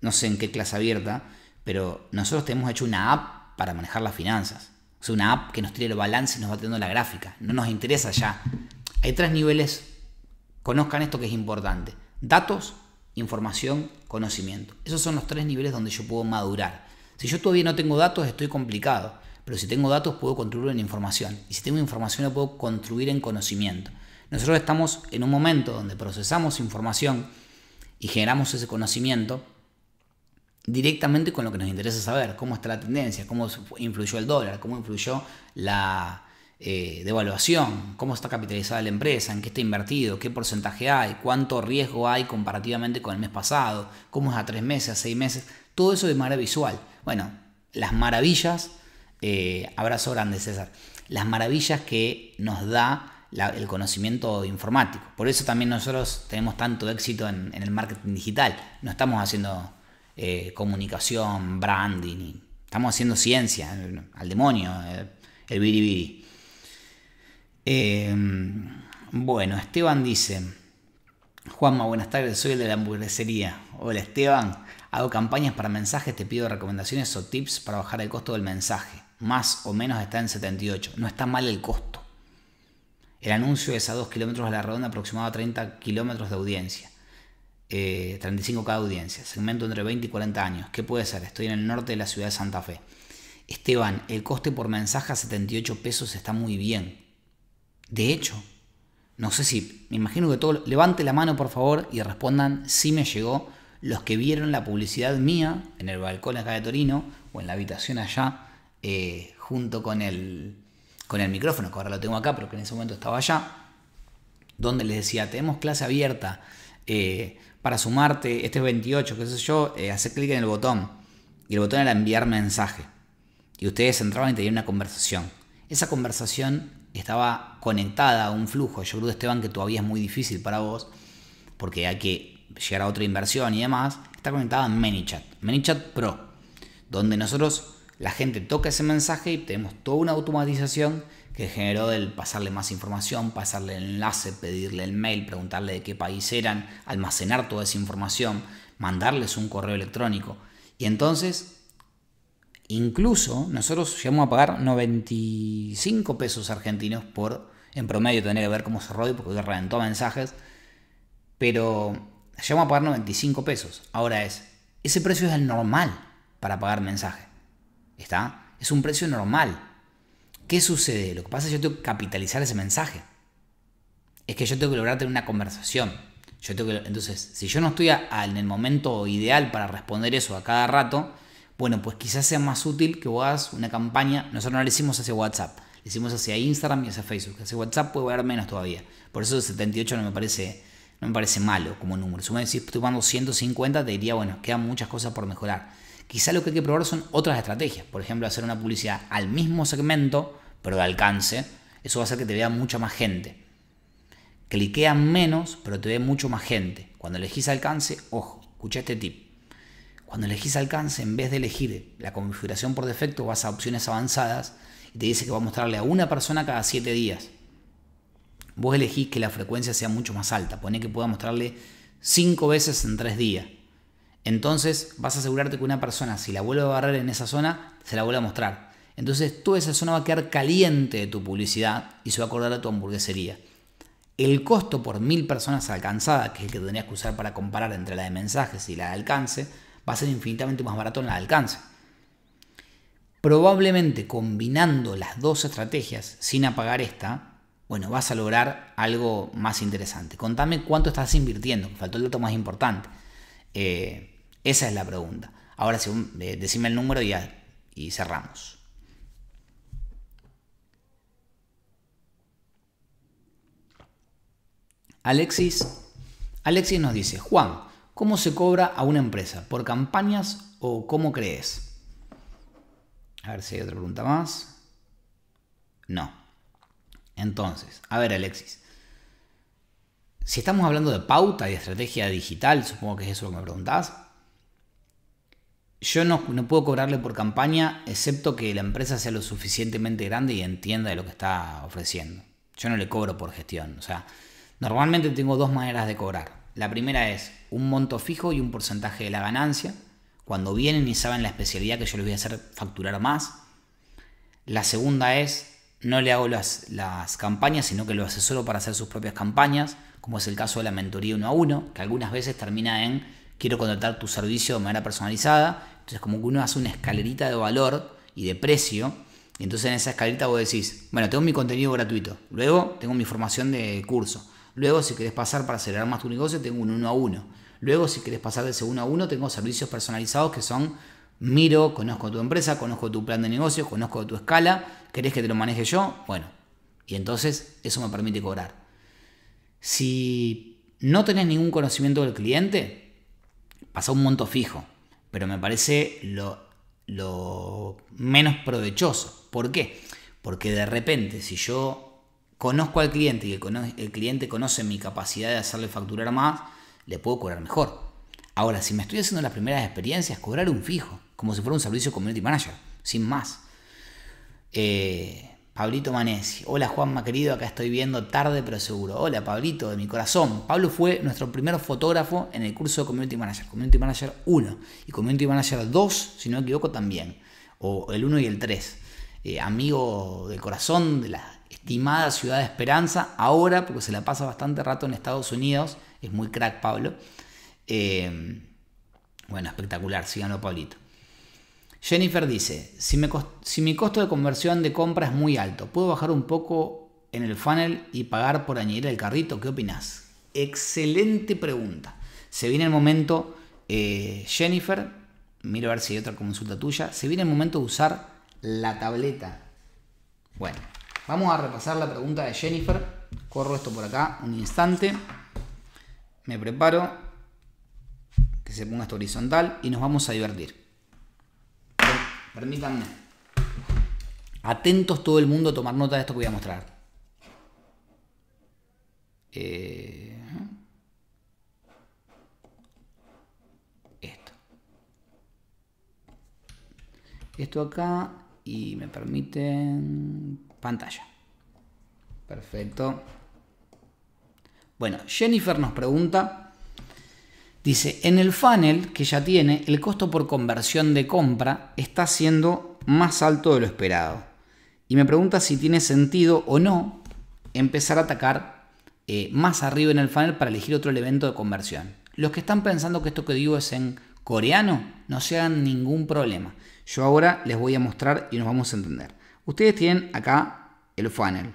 no sé en qué clase abierta, pero nosotros tenemos hecho una app para manejar las finanzas. O sea, una app que nos tire el balance y nos va teniendo la gráfica. No nos interesa ya. Hay tres niveles. Conozcan esto que es importante. Datos, información, conocimiento. Esos son los tres niveles donde yo puedo madurar. Si yo todavía no tengo datos, estoy complicado. pero si tengo datos puedo construirlo en información. Y si tengo información lo puedo construir en conocimiento. Nosotros estamos en un momento donde procesamos información y generamos ese conocimiento directamente con lo que nos interesa saber, cómo está la tendencia, cómo influyó el dólar, cómo influyó la eh, devaluación, cómo está capitalizada la empresa, en qué está invertido, qué porcentaje hay, cuánto riesgo hay comparativamente con el mes pasado, cómo es a tres meses, a seis meses, todo eso de manera visual. Bueno, las maravillas, eh, abrazo grande César, las maravillas que nos da el conocimiento informático. Por eso también nosotros tenemos tanto éxito en, el marketing digital. No estamos haciendo eh, comunicación, branding, estamos haciendo ciencia, al demonio, eh, el biribiri. Eh, bueno, Esteban dice, Juanma, buenas tardes, soy el de la hamburguesería. Hola Esteban, hago campañas para mensajes, te pido recomendaciones o tips para bajar el costo del mensaje. Más o menos está en 78. No está mal el costo. El anuncio es a 2 kilómetros a la redonda, aproximado a 30 kilómetros de audiencia. 35 eh, cada audiencia. Segmento entre 20 y 40 años. ¿Qué puede ser? Estoy en el norte de la ciudad de Santa Fe. Esteban, el coste por mensaje a 78 pesos está muy bien. De hecho, no sé si, me imagino que todo, levante la mano por favor y respondan si me llegó los que vieron la publicidad mía en el balcón acá de Torino o en la habitación allá eh, junto con el, con el micrófono, que ahora lo tengo acá, pero que en ese momento estaba allá, donde les decía, tenemos clase abierta eh, para sumarte, este es 28, qué sé yo, eh, hacer clic en el botón. Y el botón era enviar mensaje. Y ustedes entraban y tenían una conversación. Esa conversación estaba conectada a un flujo. Yo creo, Esteban, que todavía es muy difícil para vos, porque hay que llegar a otra inversión y demás. Está conectada a ManyChat, ManyChat Pro, donde nosotros la gente toca ese mensaje y tenemos toda una automatización que generó el pasarle más información, pasarle el enlace, pedirle el mail, preguntarle de qué país eran, almacenar toda esa información, mandarles un correo electrónico. Y entonces, incluso nosotros llegamos a pagar 95 pesos argentinos por, en promedio, tener que ver cómo se rodea, porque reventó mensajes, pero llegamos a pagar 95 pesos. Ahora es, ese precio es el normal para pagar mensajes. ¿Está? Es un precio normal. ¿Qué sucede? Lo que pasa es que yo tengo que capitalizar ese mensaje. Es que yo tengo que lograr tener una conversación. Yo tengo que, entonces, si yo no estoy en el momento ideal para responder eso a cada rato, bueno, pues quizás sea más útil que vos hagas una campaña. Nosotros no lo hicimos hacia WhatsApp, lo hicimos hacia Instagram y hacia Facebook. Hacia WhatsApp puede haber menos todavía. Por eso el 78 no me parece, no me parece malo como número. Si me decís, estoy pagando 150, te diría, bueno, quedan muchas cosas por mejorar. Quizá lo que hay que probar son otras estrategias. Por ejemplo, hacer una publicidad al mismo segmento, pero de alcance. Eso va a hacer que te vea mucha más gente. Cliquean menos, pero te ve mucho más gente. Cuando elegís alcance, ojo, escucha este tip. Cuando elegís alcance, en vez de elegir la configuración por defecto, vas a opciones avanzadas y te dice que va a mostrarle a una persona cada 7 días. Vos elegís que la frecuencia sea mucho más alta. Pone que pueda mostrarle 5 veces en 3 días. Entonces vas a asegurarte que una persona, si la vuelve a barrer en esa zona, se la vuelve a mostrar. Entonces toda esa zona va a quedar caliente de tu publicidad y se va a acordar de tu hamburguesería. El costo por mil personas alcanzadas, que es el que tendrías que usar para comparar entre la de mensajes y la de alcance, va a ser infinitamente más barato en la de alcance. Probablemente combinando las dos estrategias sin apagar esta, bueno, vas a lograr algo más interesante. Contame cuánto estás invirtiendo, faltó el dato más importante. Eh, esa es la pregunta. Ahora sí, decime el número y cerramos. Alexis, Alexis nos dice, Juan, ¿cómo se cobra a una empresa? ¿Por campañas o cómo crees? A ver si hay otra pregunta más. No. Entonces, a ver Alexis, si estamos hablando de pauta y estrategia digital, supongo que es eso lo que me preguntás, yo no, puedo cobrarle por campaña excepto que la empresa sea lo suficientemente grande y entienda de lo que está ofreciendo. Yo no le cobro por gestión. O sea, normalmente tengo dos maneras de cobrar. La primera es un monto fijo y un porcentaje de la ganancia. Cuando vienen y saben la especialidad que yo les voy a hacer facturar más. La segunda es no le hago las, campañas, sino que lo asesoro para hacer sus propias campañas, como es el caso de la mentoría uno a uno, que algunas veces termina en quiero contratar tu servicio de manera personalizada. Entonces como que uno hace una escalerita de valor y de precio Y entonces en esa escalita vos decís, bueno, tengo mi contenido gratuito, luego tengo mi formación de curso, luego si querés pasar para acelerar más tu negocio, tengo un uno a uno, luego si querés pasar de ese uno a uno, tengo servicios personalizados que son, miro, conozco tu empresa, conozco tu plan de negocio, conozco tu escala, querés que te lo maneje yo, bueno, y entonces eso me permite cobrar. Si no tenés ningún conocimiento del cliente, pasa un monto fijo, pero me parece lo, lo menos provechoso. ¿Por qué? Porque de repente, si yo conozco al cliente y el, cliente conoce mi capacidad de hacerle facturar más, le puedo cobrar mejor. Ahora, si me estoy haciendo las primeras experiencias, cobrar un fijo, como si fuera un servicio community manager, sin más. Eh, Pablito Manesi. Hola Juanma querido, acá estoy viendo tarde pero seguro. Hola Pablito de mi corazón. Pablo fue nuestro primer fotógrafo en el curso de Community Manager, Community Manager 1 y Community Manager 2, si no me equivoco también, o el 1 y el 3. Eh, amigo del corazón de la estimada ciudad de Esperanza, ahora porque se la pasa bastante rato en Estados Unidos, es muy crack Pablo. Eh, bueno, espectacular, síganlo Pablito. Jennifer dice, si, mi costo de conversión de compra es muy alto, ¿puedo bajar un poco en el funnel y pagar por añadir el carrito? ¿Qué opinas? Excelente pregunta. Se viene el momento, eh, Jennifer, miro a ver si hay otra consulta tuya, se viene el momento de usar la tableta. Bueno, vamos a repasar la pregunta de Jennifer. Corro esto por acá un instante. Me preparo. Que se ponga esto horizontal y nos vamos a divertir. Permítanme. Atentos todo el mundo a tomar nota de esto que voy a mostrar. Eh, esto. Esto acá y me permiten pantalla. Perfecto. Bueno, Jennifer nos pregunta Dice, en el funnel que ya tiene, el costo por conversión de compra está siendo más alto de lo esperado. Y me pregunta si tiene sentido o no empezar a atacar eh, más arriba en el funnel para elegir otro elemento de conversión. Los que están pensando que esto que digo es en coreano, no se hagan ningún problema. Yo ahora les voy a mostrar y nos vamos a entender. Ustedes tienen acá el funnel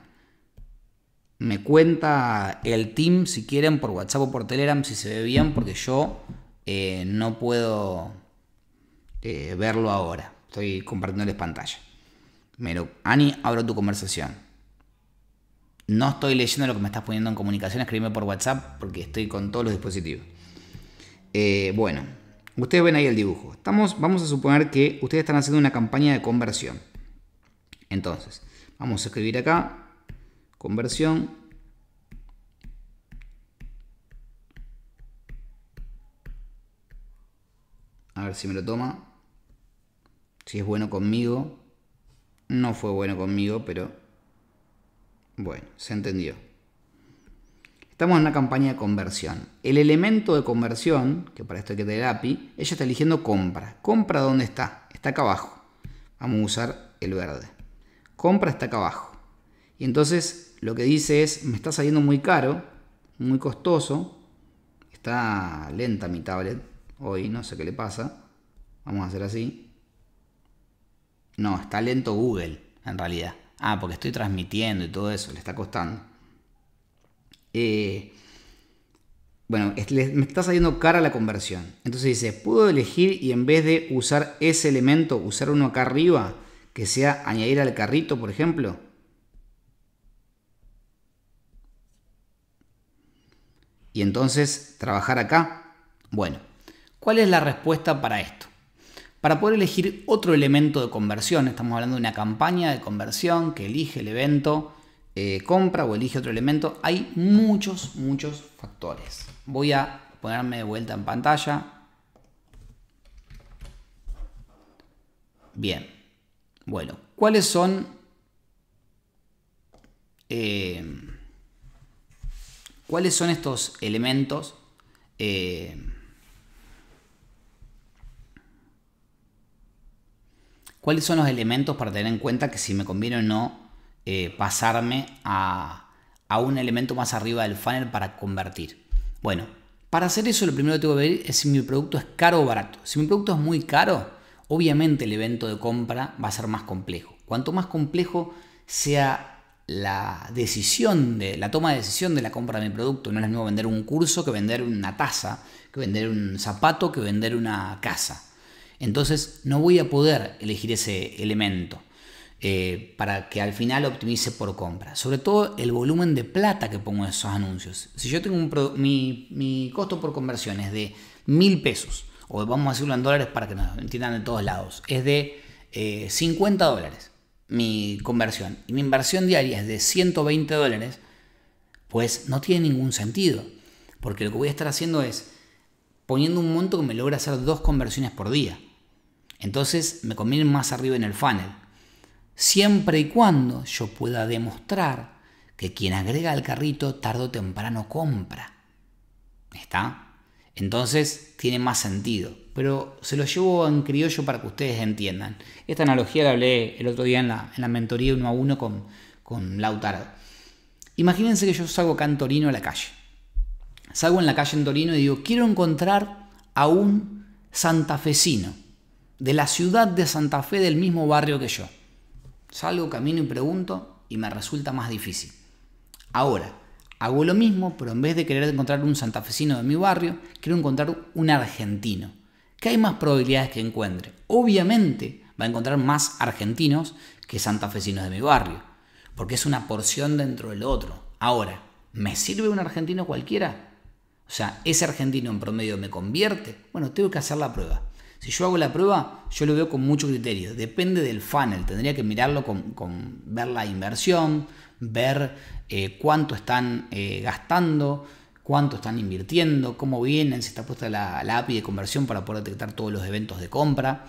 me cuenta el team si quieren por WhatsApp o por Telegram si se ve bien, porque yo eh, no puedo eh, verlo ahora. Estoy compartiéndoles pantalla. Pero, Ani, abro tu conversación. No estoy leyendo lo que me estás poniendo en comunicación, escríbeme por WhatsApp porque estoy con todos los dispositivos. Eh, bueno, ustedes ven ahí el dibujo. Estamos, vamos a suponer que ustedes están haciendo una campaña de conversión. Entonces, vamos a escribir acá Conversión. A ver si me lo toma. Si es bueno conmigo. No fue bueno conmigo, pero bueno, se entendió. Estamos en una campaña de conversión. El elemento de conversión, que para esto hay que tener API, ella está eligiendo compra. ¿Compra dónde está? Está acá abajo. Vamos a usar el verde. Compra está acá abajo. Y entonces lo que dice es, me está saliendo muy caro, muy costoso, está lenta mi tablet hoy, no sé qué le pasa, vamos a hacer así. No, está lento Google, en realidad. Ah, porque estoy transmitiendo y todo eso, le está costando. Eh, bueno, me está saliendo cara la conversión. Entonces dice, puedo elegir y en vez de usar ese elemento, usar uno acá arriba, que sea añadir al carrito, por ejemplo. y entonces trabajar acá? Bueno, ¿cuál es la respuesta para esto? Para poder elegir otro elemento de conversión, estamos hablando de una campaña de conversión que elige el evento, eh, compra o elige otro elemento, hay muchos, muchos factores. Voy a ponerme de vuelta en pantalla. Bien, bueno, ¿cuáles son... Eh, ¿Cuáles son estos elementos? Eh, ¿Cuáles son los elementos para tener en cuenta que si me conviene o no eh, pasarme a, a, un elemento más arriba del funnel para convertir? Bueno, para hacer eso lo primero que tengo que ver es si mi producto es caro o barato. Si mi producto es muy caro, obviamente el evento de compra va a ser más complejo. Cuanto más complejo sea la decisión de la toma de decisión de la compra de mi producto, no es lo mismo vender un curso que vender una taza, que vender un zapato, que vender una casa. Entonces no voy a poder elegir ese elemento. Eh, para que al final optimice por compra. Sobre todo el volumen de plata que pongo en esos anuncios. Si yo tengo un mi, mi, costo por conversión es de mil pesos, o vamos a decirlo en dólares para que nos entiendan de todos lados, es de 50 eh, dólares mi conversión y mi inversión diaria es de 120 dólares, pues no tiene ningún sentido. Porque lo que voy a estar haciendo es poniendo un monto que me logra hacer dos conversiones por día. Entonces me conviene más arriba en el funnel siempre y cuando yo pueda demostrar que quien agrega al carrito tarde o temprano compra. ¿Está? Entonces tiene más sentido. Pero se lo llevo en criollo para que ustedes entiendan. Esta analogía la hablé el otro día en la, en la mentoría uno a uno con, con Lautaro. Imagínense que yo salgo acá en Torino a la calle. Salgo en la calle en Torino y digo, quiero encontrar a un santafesino de la ciudad de Santa Fe del mismo barrio que yo. Salgo, camino y pregunto y me resulta más difícil. Ahora, hago lo mismo, pero en vez de querer encontrar un santafesino de mi barrio, quiero encontrar un argentino. ¿Qué hay más probabilidades que encuentre? Obviamente va a encontrar más argentinos que santafesinos de mi barrio, porque es una porción dentro del otro. Ahora, ¿me sirve un argentino cualquiera? O sea, ¿ese argentino en promedio me convierte? Bueno, tengo que hacer la prueba. Si yo hago la prueba, yo lo veo con mucho criterio. Depende del funnel. Tendría que mirarlo con, ver la inversión, ver eh, cuánto están eh, gastando, cuánto están invirtiendo, cómo vienen, si está puesta la, API de conversión para poder detectar todos los eventos de compra.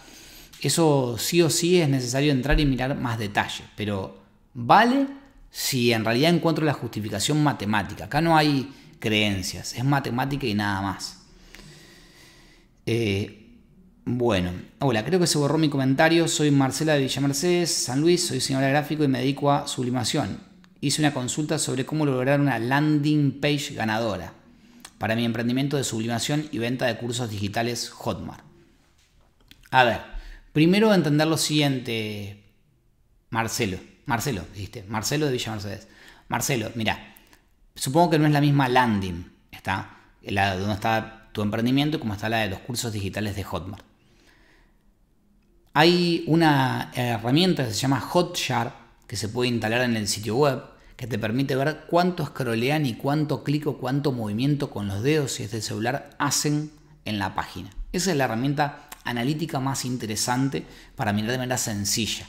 Eso sí o sí es necesario entrar y mirar más detalle. Pero vale si en realidad encuentro la justificación matemática. Acá no hay creencias, es matemática y nada más. Eh, bueno, hola, creo que se borró mi comentario. Soy Marcela de Villa Mercedes, San Luis, soy señora gráfico y me dedico a sublimación. Hice una consulta sobre cómo lograr una landing page ganadora para mi emprendimiento de sublimación y venta de cursos digitales Hotmart. A ver, primero entender lo siguiente, Marcelo. Marcelo, dijiste, Marcelo de Villa Mercedes. Marcelo, mira, supongo que no es la misma landing, está, la, donde está tu emprendimiento como está la de los cursos digitales de Hotmart. Hay una herramienta que se llama Hotjar que se puede instalar en el sitio web que te permite ver cuánto scrollean y cuánto clic o cuánto movimiento con los dedos y desde el celular hacen en la página. Esa es la herramienta analítica más interesante para mirar de manera sencilla.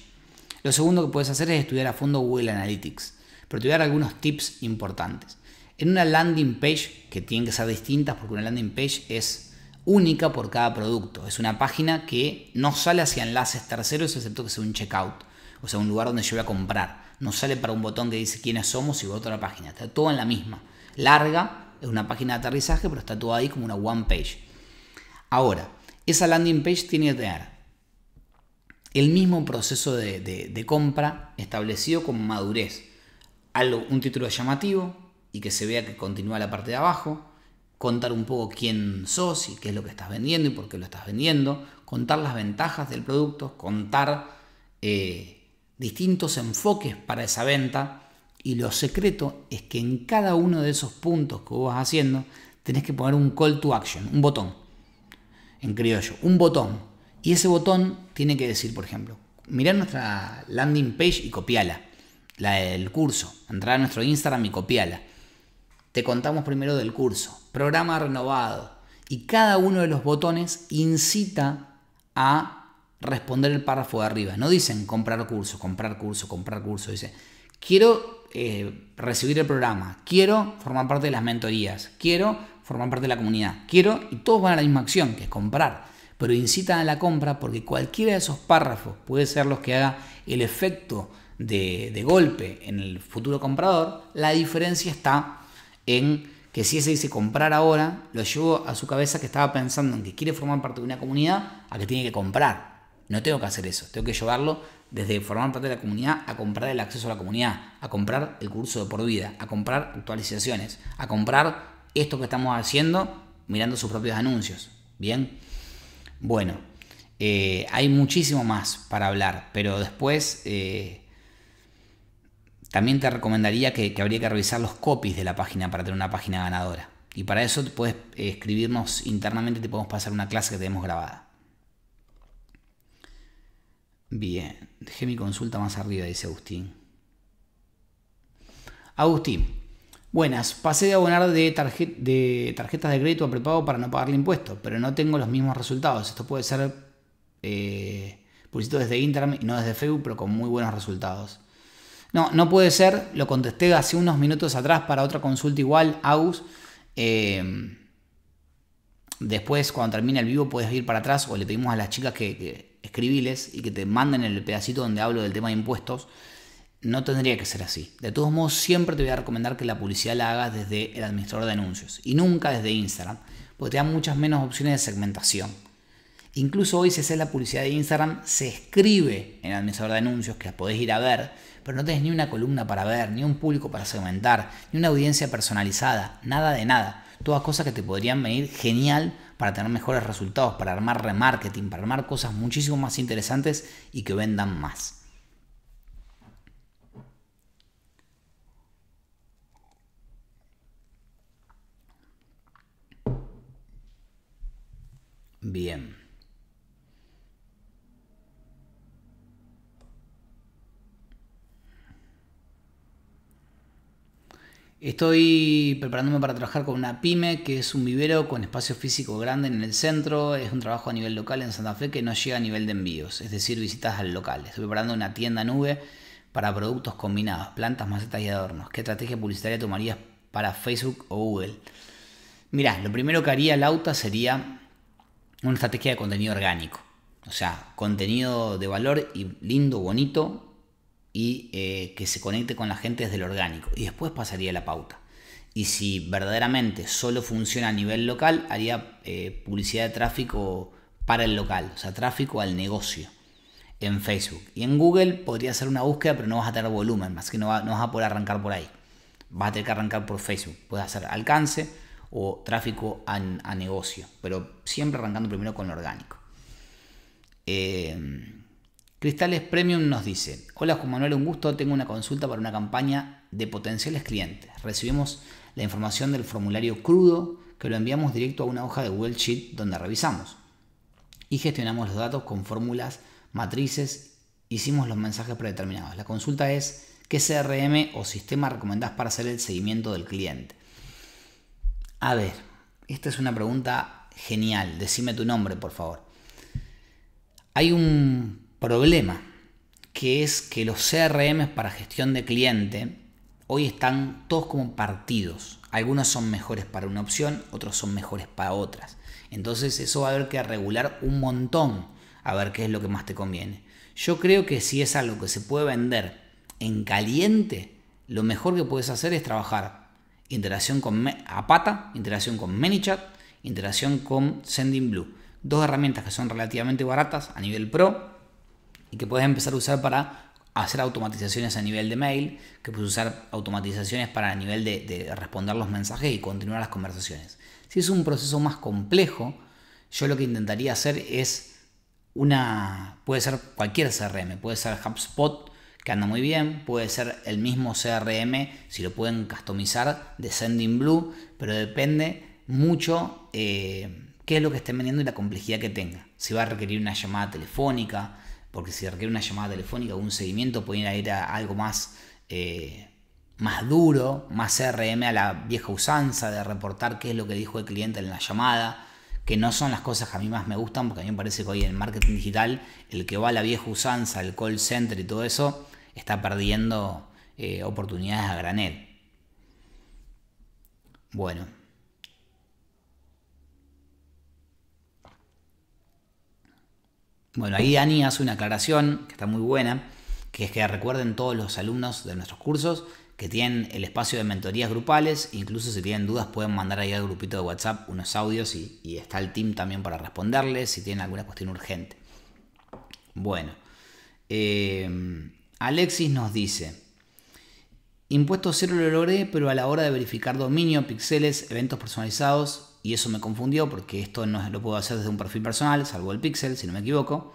Lo segundo que puedes hacer es estudiar a fondo Google Analytics, pero te voy a dar algunos tips importantes. En una landing page, que tienen que ser distintas porque una landing page es única por cada producto. Es una página que no sale hacia enlaces terceros excepto que sea un checkout, o sea, un lugar donde yo voy a comprar. No sale para un botón que dice quiénes somos y voy a otra página. Está todo en la misma. Larga, es una página de aterrizaje, pero está todo ahí como una one page. Ahora, esa landing page tiene que tener el mismo proceso de, compra establecido con madurez. Algo, un título llamativo y que se vea que continúa la parte de abajo contar un poco quién sos y qué es lo que estás vendiendo y por qué lo estás vendiendo, contar las ventajas del producto, contar eh, distintos enfoques para esa venta y lo secreto es que en cada uno de esos puntos que vos vas haciendo tenés que poner un call to action, un botón, en criollo, un botón. Y ese botón tiene que decir, por ejemplo, mirá nuestra landing page y copiala, la del curso, entrar a nuestro Instagram y copiala. Te contamos primero del curso, programa renovado, y cada uno de los botones incita a responder el párrafo de arriba. No dicen comprar curso, comprar curso, comprar curso. Dice, quiero eh, recibir el programa, quiero formar parte de las mentorías, quiero formar parte de la comunidad, quiero, y todos van a la misma acción, que es comprar. Pero incitan a la compra porque cualquiera de esos párrafos puede ser los que haga el efecto de, de golpe en el futuro comprador. La diferencia está en que si ese dice comprar ahora, lo llevo a su cabeza que estaba pensando en que quiere formar parte de una comunidad a que tiene que comprar. No tengo que hacer eso, tengo que llevarlo desde formar parte de la comunidad a comprar el acceso a la comunidad, a comprar el curso de por vida, a comprar actualizaciones, a comprar esto que estamos haciendo mirando sus propios anuncios. Bien, bueno, Eh, hay muchísimo más para hablar, pero después eh, también te recomendaría que, habría que revisar los copies de la página para tener una página ganadora. Y para eso puedes escribirnos internamente, te podemos pasar una clase que tenemos grabada. Bien, dejé mi consulta más arriba, dice Agustín. Agustín, buenas, pasé de abonar de, de tarjetas de crédito a prepago para no pagarle impuestos, pero no tengo los mismos resultados. Esto puede ser eh, desde Instagram y no desde Facebook, pero con muy buenos resultados. No, no puede ser, lo contesté hace unos minutos atrás para otra consulta igual, Agus. Eh, después, cuando termine el vivo, puedes ir para atrás o le pedimos a las chicas que, que escribiles y que te manden el pedacito donde hablo del tema de impuestos. No tendría que ser así. De todos modos, siempre te voy a recomendar que la publicidad la hagas desde el administrador de anuncios y nunca desde Instagram, porque te dan muchas menos opciones de segmentación. Incluso hoy, si haces la publicidad de Instagram, se escribe en el administrador de anuncios que podés ir a ver, pero no tenés ni una columna para ver, ni un público para segmentar, ni una audiencia personalizada, nada de nada. Todas cosas que te podrían venir genial para tener mejores resultados, para armar remarketing, para armar cosas muchísimo más interesantes y que vendan más. Bien. Estoy preparándome para trabajar con una pyme que es un vivero con espacio físico grande en el centro. Es un trabajo a nivel local en Santa Fe que no llega a nivel de envíos, es decir, visitas al local. Estoy preparando una tienda nube para productos combinados, plantas, macetas y adornos. ¿Qué estrategia publicitaria tomarías para Facebook o Google? Mirá, lo primero que haría Lauta sería una estrategia de contenido orgánico. O sea, contenido de valor y lindo, bonito, y eh, que se conecte con la gente desde lo orgánico. Y después pasaría la pauta. Y si verdaderamente solo funciona a nivel local, haría eh, publicidad de tráfico para el local, o sea, tráfico al negocio en Facebook. Y en Google podría ser una búsqueda, pero no vas a tener volumen, más que no, no vas a poder arrancar por ahí. Vas a tener que arrancar por Facebook. Puedes hacer alcance o tráfico a, a negocio, pero siempre arrancando primero con lo orgánico. Eh, Cristales Premium nos dice, hola Juan Manuel, un gusto, tengo una consulta para una campaña de potenciales clientes. Recibimos la información del formulario crudo que lo enviamos directo a una hoja de Google Sheet donde revisamos. Y gestionamos los datos con fórmulas, matrices, hicimos los mensajes predeterminados. La consulta es, ¿qué CRM o sistema recomendás para hacer el seguimiento del cliente? A ver, esta es una pregunta genial, decime tu nombre por favor. Hay un problema, que es que los CRM para gestión de cliente hoy están todos como partidos. Algunos son mejores para una opción, otros son mejores para otras. Entonces eso va a haber que regular un montón a ver qué es lo que más te conviene. Yo creo que si es algo que se puede vender en caliente, lo mejor que puedes hacer es trabajar interacción con Apata, interacción con ManyChat, interacción con Sending Blue. Dos herramientas que son relativamente baratas a nivel pro y que puedes empezar a usar para hacer automatizaciones a nivel de mail, que puedes usar automatizaciones para a nivel de, responder los mensajes y continuar las conversaciones. Si es un proceso más complejo, yo lo que intentaría hacer es una, puede ser cualquier CRM, puede ser HubSpot, que anda muy bien, puede ser el mismo CRM, si lo pueden customizar de Sending Blue, pero depende mucho eh, qué es lo que estén vendiendo y la complejidad que tenga. Si va a requerir una llamada telefónica, porque si requiere una llamada telefónica o un seguimiento, pueden ir a algo más, eh, más duro, más CRM a la vieja usanza de reportar qué es lo que dijo el cliente en la llamada, que no son las cosas que a mí más me gustan, porque a mí me parece que hoy en el marketing digital, el que va a la vieja usanza, el call center y todo eso, está perdiendo eh, oportunidades a granel. Bueno, Bueno, ahí Ani hace una aclaración que está muy buena, que es que recuerden todos los alumnos de nuestros cursos que tienen el espacio de mentorías grupales, incluso si tienen dudas pueden mandar ahí al grupito de WhatsApp unos audios y, está el team también para responderles si tienen alguna cuestión urgente. Bueno, eh, Alexis nos dice, impuesto cero lo logré, pero a la hora de verificar dominio, píxeles, eventos personalizados y eso me confundió porque esto no lo puedo hacer desde un perfil personal, salvo el Pixel, si no me equivoco.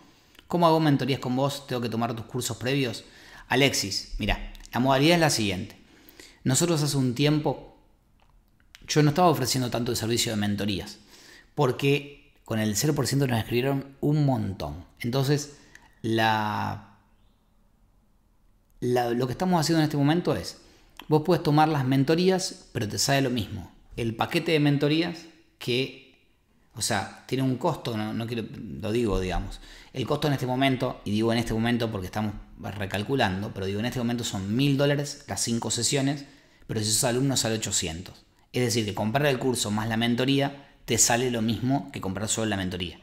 ¿Cómo hago mentorías con vos? ¿Tengo que tomar tus cursos previos? Alexis, mira, la modalidad es la siguiente. Nosotros hace un tiempo, yo no estaba ofreciendo tanto el servicio de mentorías, porque con el 0% nos escribieron un montón. Entonces, la, lo que estamos haciendo en este momento es, vos puedes tomar las mentorías, pero te sale lo mismo. El paquete de mentorías que, o sea, tiene un costo, no, no quiero, lo digo, digamos. El costo en este momento, y digo en este momento porque estamos recalculando, pero digo en este momento son mil dólares las cinco sesiones, pero si sos alumno sale 800. Es decir, que comprar el curso más la mentoría te sale lo mismo que comprar solo la mentoría.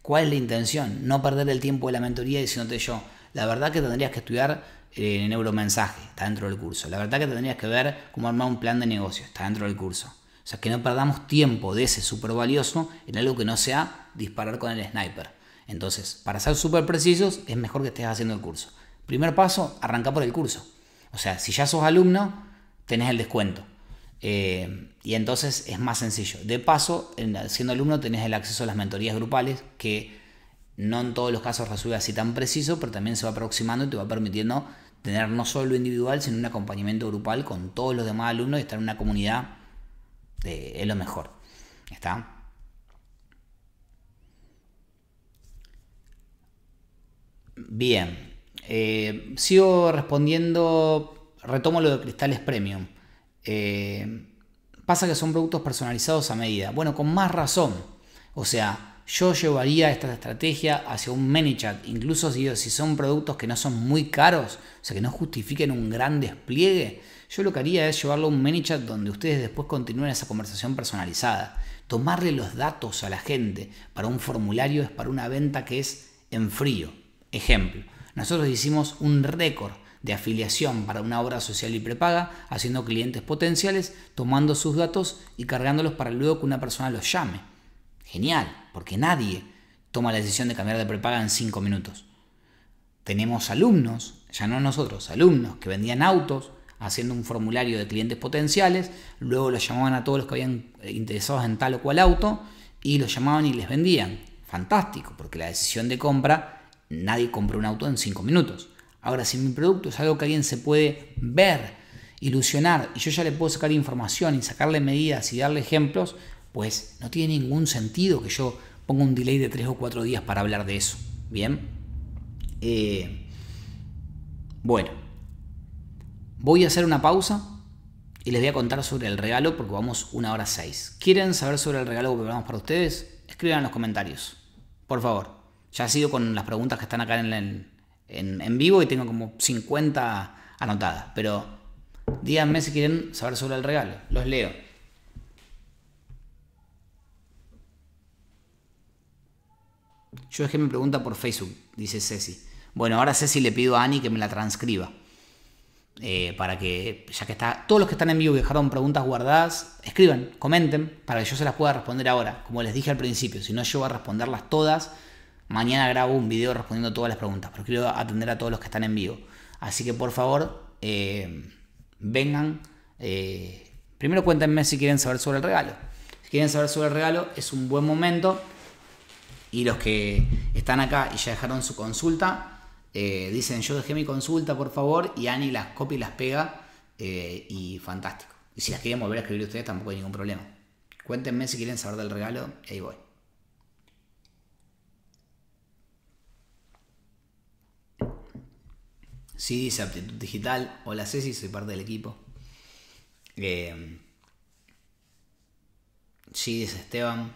¿Cuál es la intención? No perder el tiempo de la mentoría diciéndote yo, la verdad que tendrías que estudiar eh, en neuromensaje, está dentro del curso. La verdad que tendrías que ver cómo armar un plan de negocio, está dentro del curso. O sea, que no perdamos tiempo de ese súper valioso en algo que no sea disparar con el sniper. Entonces, para ser súper precisos, es mejor que estés haciendo el curso. Primer paso, arranca por el curso. O sea, si ya sos alumno, tenés el descuento. Eh, y entonces es más sencillo. De paso, siendo alumno tenés el acceso a las mentorías grupales que no en todos los casos resuelve así tan preciso, pero también se va aproximando y te va permitiendo tener no solo lo individual, sino un acompañamiento grupal con todos los demás alumnos y estar en una comunidad es lo mejor. ¿Está? Bien. Eh, sigo respondiendo, retomo lo de cristales premium. Eh, pasa que son productos personalizados a medida. Bueno, con más razón. O sea, yo llevaría esta estrategia hacia un ManyChat, incluso si, si son productos que no son muy caros, o sea, que no justifiquen un gran despliegue. Yo lo que haría es llevarlo a un ManyChat donde ustedes después continúen esa conversación personalizada. Tomarle los datos a la gente para un formulario es para una venta que es en frío. Ejemplo, nosotros hicimos un récord de afiliación para una obra social y prepaga, haciendo clientes potenciales, tomando sus datos y cargándolos para luego que una persona los llame. Genial, porque nadie toma la decisión de cambiar de prepaga en 5 minutos. Tenemos alumnos, ya no nosotros, alumnos que vendían autos haciendo un formulario de clientes potenciales, luego los llamaban a todos los que habían eh, interesados en tal o cual auto y los llamaban y les vendían. Fantástico, porque la decisión de compra, nadie compra un auto en 5 minutos. Ahora, si mi producto es algo que alguien se puede ver, ilusionar, y yo ya le puedo sacar información y sacarle medidas y darle ejemplos, pues no tiene ningún sentido que yo ponga un delay de 3 o 4 días para hablar de eso. Bien. Eh, bueno, voy a hacer una pausa y les voy a contar sobre el regalo porque vamos una hora 6. ¿Quieren saber sobre el regalo que preparamos para ustedes? Escriban en los comentarios. Por favor. Ya ha sido con las preguntas que están acá en el, en, vivo y tengo como 50 anotadas. Pero díganme si quieren saber sobre el regalo. Los leo. Yo dejé mi pregunta por Facebook, dice Ceci. Bueno, ahora Ceci le pido a Ani que me la transcriba. Eh, para que, ya que está, todos los que están en vivo y dejaron preguntas guardadas, escriban, comenten, para que yo se las pueda responder ahora. Como les dije al principio, si no yo voy a responderlas todas Mañana grabo un video respondiendo todas las preguntas, pero quiero atender a todos los que están en vivo. Así que por favor, eh, vengan. Eh, primero cuéntenme si quieren saber sobre el regalo. Si quieren saber sobre el regalo, es un buen momento. Y los que están acá y ya dejaron su consulta, eh, dicen yo dejé mi consulta, por favor, y Ani las copia y las pega. y fantástico. Y si las quieren volver a escribir ustedes, tampoco hay ningún problema. Cuéntenme si quieren saber del regalo, y ahí voy. Sí, dice aptitud digital. Hola Ceci, soy parte del equipo. Eh, sí, dice Esteban.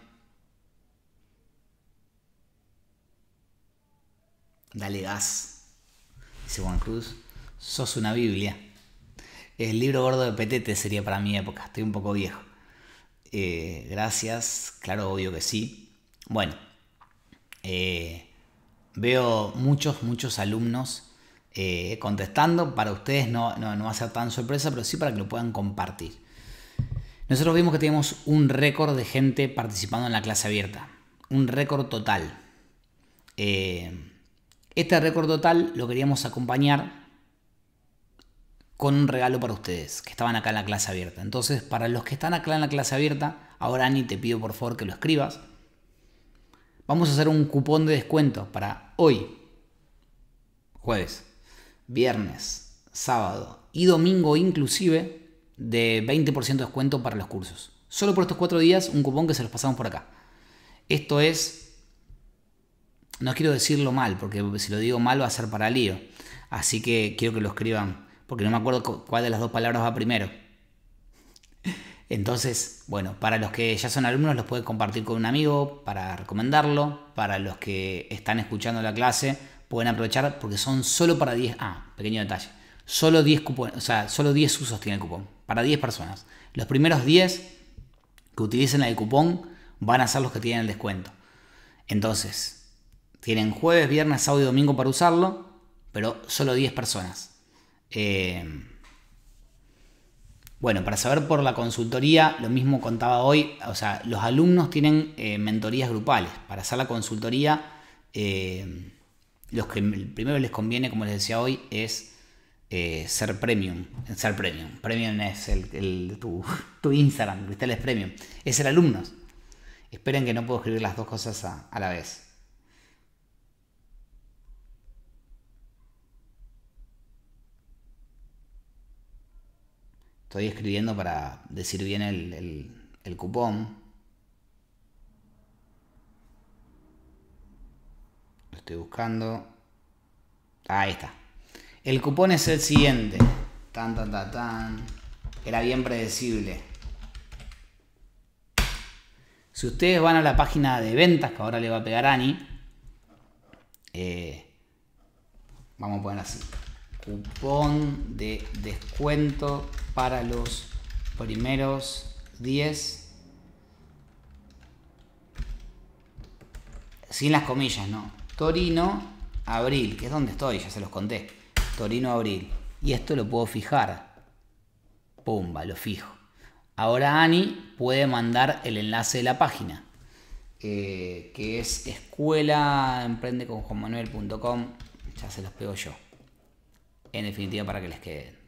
Dale gas. Dice Juan Cruz. Sos una Biblia. El libro gordo de Petete sería para mi época. Estoy un poco viejo. Eh, gracias. Claro, obvio que sí. Bueno. Eh, veo muchos, muchos alumnos eh, contestando. Para ustedes no, no, va a ser tan sorpresa, pero sí para que lo puedan compartir. Nosotros vimos que tenemos un récord de gente participando en la clase abierta. Un récord total. Este récord total lo queríamos acompañar con un regalo para ustedes que estaban acá en la clase abierta. Entonces, para los que están acá en la clase abierta, Ahora, Ani, te pido por favor que lo escribas. Vamos a hacer un cupón de descuento para hoy, jueves, viernes, sábado y domingo inclusive de 20% de descuento para los cursos. Solo por estos cuatro días un cupón que se los pasamos por acá. Esto es, no quiero decirlo mal, porque si lo digo mal va a ser para lío. Así que quiero que lo escriban, porque no me acuerdo cuál de las dos palabras va primero. Entonces, bueno, para los que ya son alumnos los puedes compartir con un amigo para recomendarlo. Para los que están escuchando la clase pueden aprovechar porque son solo para 10. Ah, pequeño detalle. Solo 10 cupones, o sea, solo 10 usos tiene el cupón. Para 10 personas. Los primeros 10 que utilicen el cupón van a ser los que tienen el descuento. Entonces, tienen jueves, viernes, sábado y domingo para usarlo, pero solo 10 personas. Eh, bueno, para saber por la consultoría, lo mismo contaba hoy, o sea, los alumnos tienen eh, mentorías grupales. Para hacer la consultoría, eh, los que primero les conviene, como les decía hoy, es eh, ser premium. Ser premium. Premium es el, tu, tu, Instagram, Cristales Premium. Es ser alumnos. Esperen que no puedo escribir las dos cosas a la vez. Estoy escribiendo para decir bien el, cupón. Lo estoy buscando. Ahí está. El cupón es el siguiente. Tan, tan, tan, tan. Era bien predecible. Si ustedes van a la página de ventas, que ahora le va a pegar Ani, eh, vamos a poner así. Cupón de descuento para los primeros 10 sin las comillas, ¿no? Torino, abril, que es donde estoy, ya se los conté. Torino, abril. Y esto lo puedo fijar. Pumba, lo fijo. Ahora Ani puede mandar el enlace de la página, eh, que es escuelaemprendeconjuanmanuel.com. Ya se los pego yo. En definitiva, para que les queden.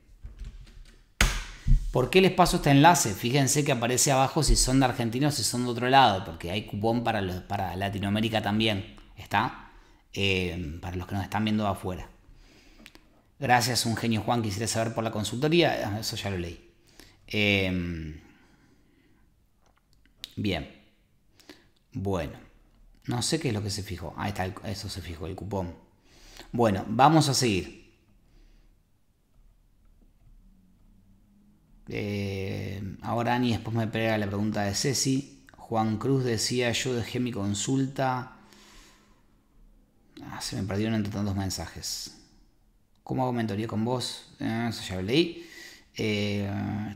¿Por qué les paso este enlace? Fíjense que aparece abajo si son de Argentina o si son de otro lado, porque hay cupón para, para Latinoamérica también. ¿Está? Eh, para los que nos están viendo afuera. Gracias, un genio Juan. Quisiera saber por la consultoría. Ah, eso ya lo leí. Em, bien. Bueno. No sé qué es lo que se fijó. Ahí está, eso se fijó, el cupón. Bueno, vamos a seguir. Eh, ahora Ani después me pega la pregunta de Ceci. Juan Cruz decía, yo dejé mi consulta. Ah, se me perdieron entre tantos mensajes. ¿Cómo hago mentoría con vos? Eh, eso ya lo leí. Eh,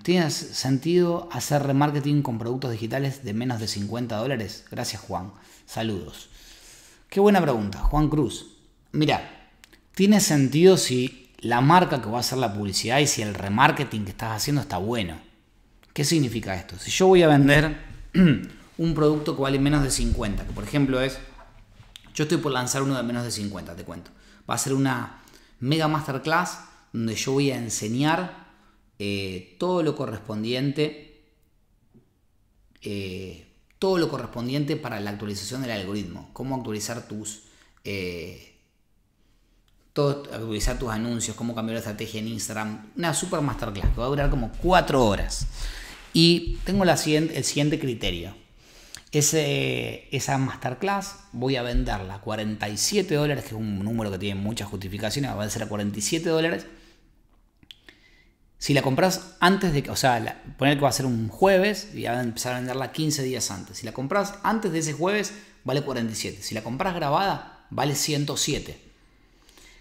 ¿Tiene sentido hacer remarketing con productos digitales de menos de 50 dólares? Gracias Juan. Saludos. Qué buena pregunta, Juan Cruz. Mira, tiene sentido si la marca que va a hacer la publicidad y si el remarketing que estás haciendo está bueno. ¿Qué significa esto? Si yo voy a vender un producto que vale menos de 50, que por ejemplo es, yo estoy por lanzar uno de menos de 50, te cuento. Va a ser una mega masterclass donde yo voy a enseñar eh, todo lo correspondiente, eh, todo lo correspondiente para la actualización del algoritmo, cómo actualizar tus eh, todo, tus anuncios, cómo cambiar la estrategia en Instagram. Una super masterclass que va a durar como 4 horas. Y tengo el siguiente criterio. Esa masterclass voy a venderla a 47 dólares, que es un número que tiene muchas justificaciones, va a ser a 47 dólares. Si la compras antes de que, o sea, poner que va a ser un jueves y va a empezar a venderla 15 días antes. Si la compras antes de ese jueves, vale 47. Si la compras grabada, vale 107.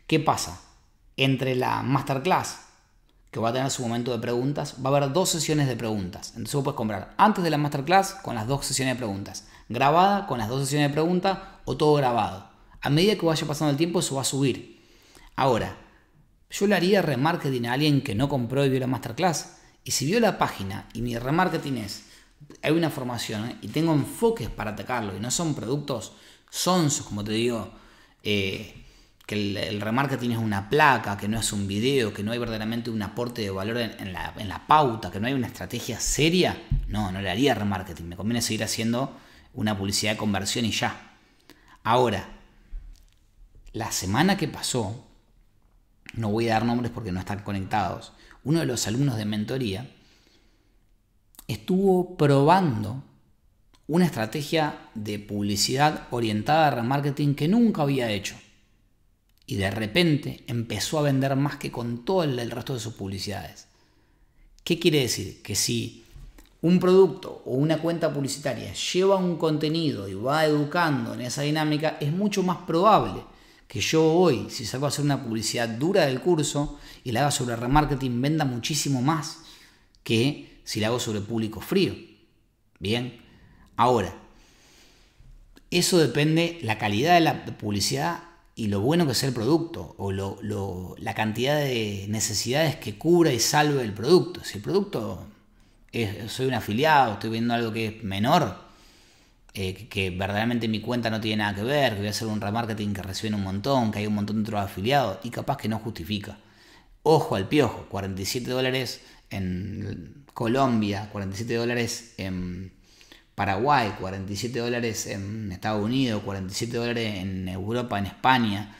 ¿Qué pasa? Entre la masterclass, que va a tener su momento de preguntas, va a haber dos sesiones de preguntas. Entonces vos puedes comprar antes de la masterclass con las dos sesiones de preguntas, grabada con las dos sesiones de preguntas o todo grabado. A medida que vaya pasando el tiempo, eso va a subir. Ahora, yo le haría remarketing a alguien que no compró y vio la masterclass. Y si vio la página y mi remarketing es, hay una formación ¿eh? y tengo enfoques para atacarlo y no son productos sonsos, como te digo, eh, que el, remarketing es una placa, que no es un video, que no hay verdaderamente un aporte de valor en, la, pauta, que no hay una estrategia seria, No, no le haría remarketing. Me conviene seguir haciendo una publicidad de conversión y ya. Ahora, la semana que pasó, no voy a dar nombres porque no están conectados, uno de los alumnos de mentoría estuvo probando una estrategia de publicidad orientada a remarketing que nunca había hecho. Y de repente empezó a vender más que con todo el resto de sus publicidades. ¿Qué quiere decir? Que si un producto o una cuenta publicitaria lleva un contenido y va educando en esa dinámica, es mucho más probable que yo hoy, si salgo a hacer una publicidad dura del curso y la haga sobre remarketing, venda muchísimo más que si la hago sobre público frío. Bien, ahora, eso depende la calidad de la publicidad y lo bueno que sea el producto o la cantidad de necesidades que cubra y salve el producto. Si el producto soy un afiliado, estoy viendo algo que es menor, eh, que, verdaderamente mi cuenta no tiene nada que ver, que voy a hacer un remarketing que reciben un montón, que hay un montón de otros afiliados, y capaz que no justifica. Ojo al piojo, 47 dólares en Colombia, 47 dólares en Paraguay, 47 dólares en Estados Unidos, 47 dólares en Europa, en España,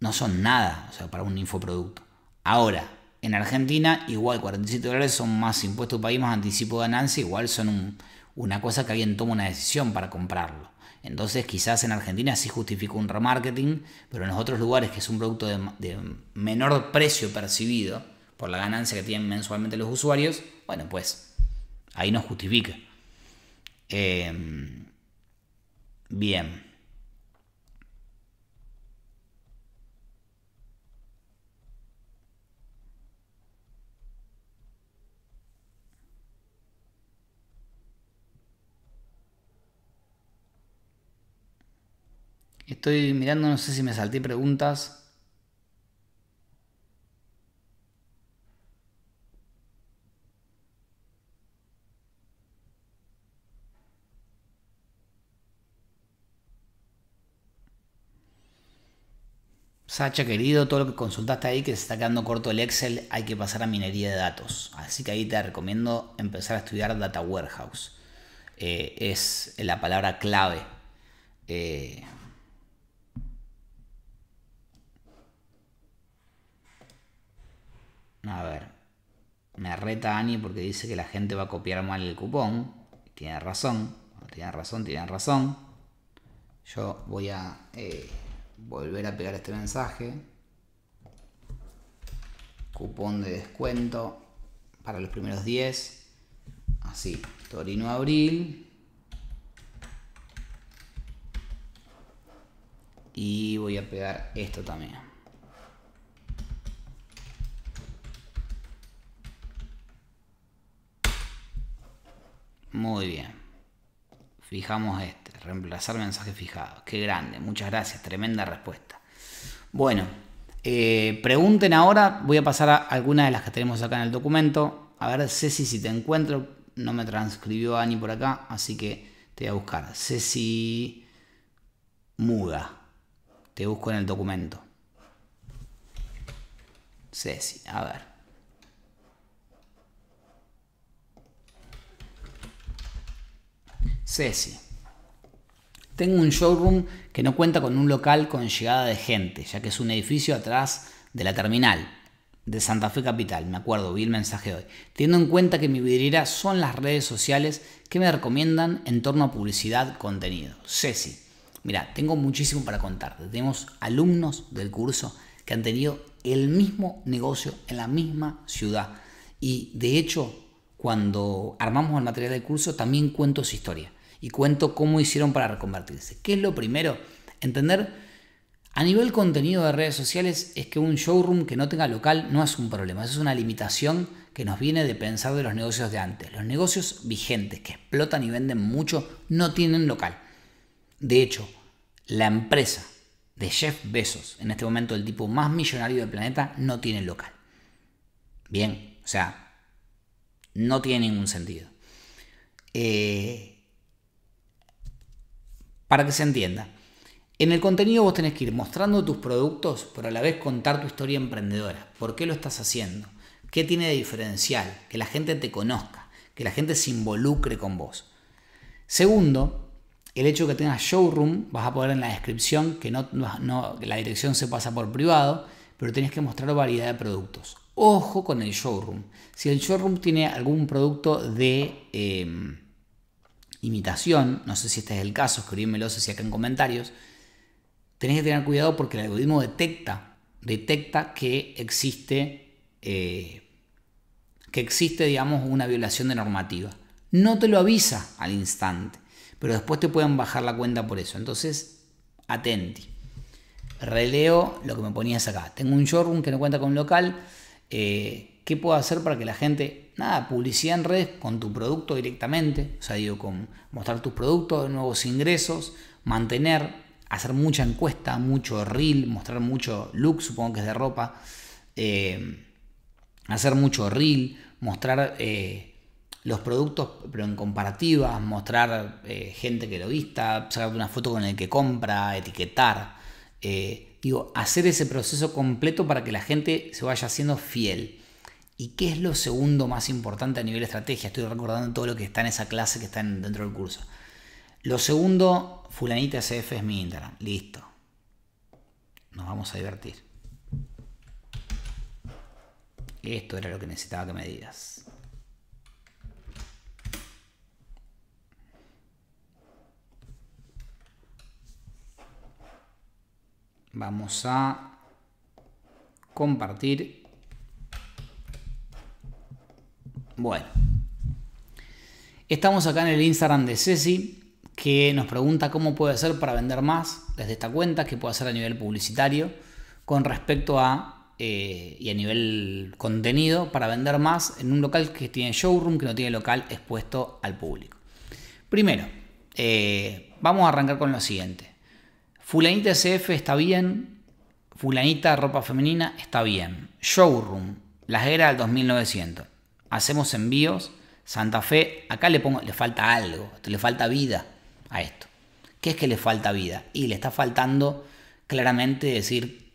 no son nada, o sea, para un infoproducto. Ahora, en Argentina, igual 47 dólares son más impuestos país, más anticipo de ganancia, igual son una cosa que alguien toma una decisión para comprarlo. Entonces quizás en Argentina sí justifica un remarketing, pero en los otros lugares que es un producto de, menor precio percibido por la ganancia que tienen mensualmente los usuarios, bueno, pues ahí no justifica. Em, bien. Estoy mirando, no sé si me salté preguntas. Sacha, querido, todo lo que consultaste ahí, que se está quedando corto el Excel, hay que pasar a minería de datos. Así que ahí te recomiendo empezar a estudiar Data Warehouse. Eh, es la palabra clave. Eh, A ver. Me reta Ani porque dice que la gente va a copiar mal el cupón. Tiene razón. Tiene razón, tiene razón. Yo voy a eh, volver a pegar este mensaje. Cupón de descuento para los primeros 10. Así. Torino Abril. Y voy a pegar esto también. Muy bien. Fijamos este. Reemplazar mensaje fijado. Qué grande. Muchas gracias. Tremenda respuesta. Bueno, eh, pregunten ahora. Voy a pasar a algunas de las que tenemos acá en el documento. A ver, Ceci, si te encuentro. No me transcribió Ani por acá, así que te voy a buscar. Ceci Muda. Te busco en el documento. Ceci, a ver. Ceci. Tengo un showroom que no cuenta con un local con llegada de gente, ya que es un edificio atrás de la terminal de Santa Fe Capital. Me acuerdo, vi el mensaje hoy. Teniendo en cuenta que mi vidriera son las redes sociales que me recomiendan en torno a publicidad, contenido. Ceci, mira, tengo muchísimo para contarte. Tenemos alumnos del curso que han tenido el mismo negocio en la misma ciudad. Y de hecho, cuando armamos el material del curso, también cuento su historia y cuento cómo hicieron para reconvertirse. ¿Qué es lo primero? Entender a nivel contenido de redes sociales es que un showroom que no tenga local no es un problema, es una limitación que nos viene de pensar de los negocios de antes. Los negocios vigentes que explotan y venden mucho no tienen local. De hecho, la empresa de Jeff Bezos, en este momento el tipo más millonario del planeta, no tiene local. Bien, o sea, no tiene ningún sentido. Eh, para que se entienda. En el contenido vos tenés que ir mostrando tus productos, pero a la vez contar tu historia emprendedora. ¿Por qué lo estás haciendo? ¿Qué tiene de diferencial? Que la gente te conozca, que la gente se involucre con vos. Segundo, el hecho de que tengas showroom, vas a poner en la descripción que no, la dirección se pasa por privado, pero tienes que mostrar variedad de productos. Ojo con el showroom. Si el showroom tiene algún producto de em, imitación, no sé si este es el caso, escríbemelo si acá en comentarios, tenés que tener cuidado porque el algoritmo detecta, detecta que existe, eh, que existe, digamos, una violación de normativa. No te lo avisa al instante, pero después te pueden bajar la cuenta por eso. Entonces, atenti. Releo lo que me ponías acá. Tengo un showroom que no cuenta con un local. Eh, ¿Qué puedo hacer para que la gente, nada, publicidad en redes con tu producto directamente? O sea, digo, con mostrar tus productos, nuevos ingresos, mantener, hacer mucha encuesta, mucho reel, mostrar mucho look, supongo que es de ropa. Eh, hacer mucho reel, mostrar eh, los productos, pero en comparativa, mostrar eh, gente que lo vista, sacar una foto con el que compra, etiquetar. Digo, hacer ese proceso completo para que la gente se vaya haciendo fiel. ¿Y qué es lo segundo más importante a nivel estrategia? Estoy recordando todo lo que está en esa clase que está dentro del curso. Lo segundo, fulanita CF es mi Instagram. Listo. Nos vamos a divertir. Esto era lo que necesitaba que me digas. Vamos a compartir. Bueno. Estamos acá en el Instagram de Ceci, que nos pregunta cómo puede hacer para vender más desde esta cuenta, qué puede hacer a nivel publicitario con respecto a, eh, y a nivel contenido, para vender más en un local que tiene showroom, que no tiene local expuesto al público. Primero, eh, vamos a arrancar con lo siguiente. Fulanita SF está bien. Fulanita ropa femenina está bien. Showroom, las eras del 2900. Hacemos envíos. Santa Fe, acá le pongo, le falta algo, le falta vida a esto. ¿Qué es que le falta vida? Y le está faltando claramente decir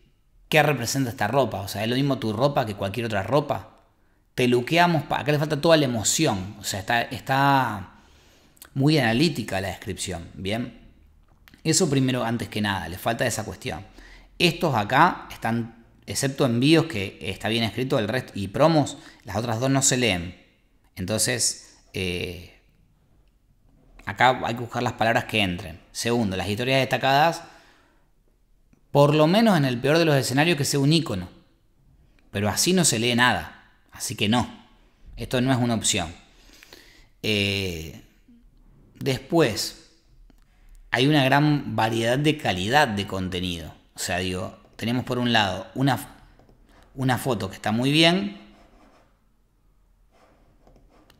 qué representa esta ropa. O sea, es lo mismo tu ropa que cualquier otra ropa. Te luqueamos, acá le falta toda la emoción. O sea, está, está muy analítica la descripción. Bien. Eso primero, antes que nada, le falta esa cuestión. Estos acá están, excepto envíos que está bien escrito, el resto y promos, las otras dos no se leen. Entonces, eh, acá hay que buscar las palabras que entren. Segundo, las historias destacadas, por lo menos en el peor de los escenarios, que sea un icono. Pero así no se lee nada. Así que no. Esto no es una opción. Eh, después, hay una gran variedad de calidad de contenido. O sea, digo, tenemos por un lado una, una foto que está muy bien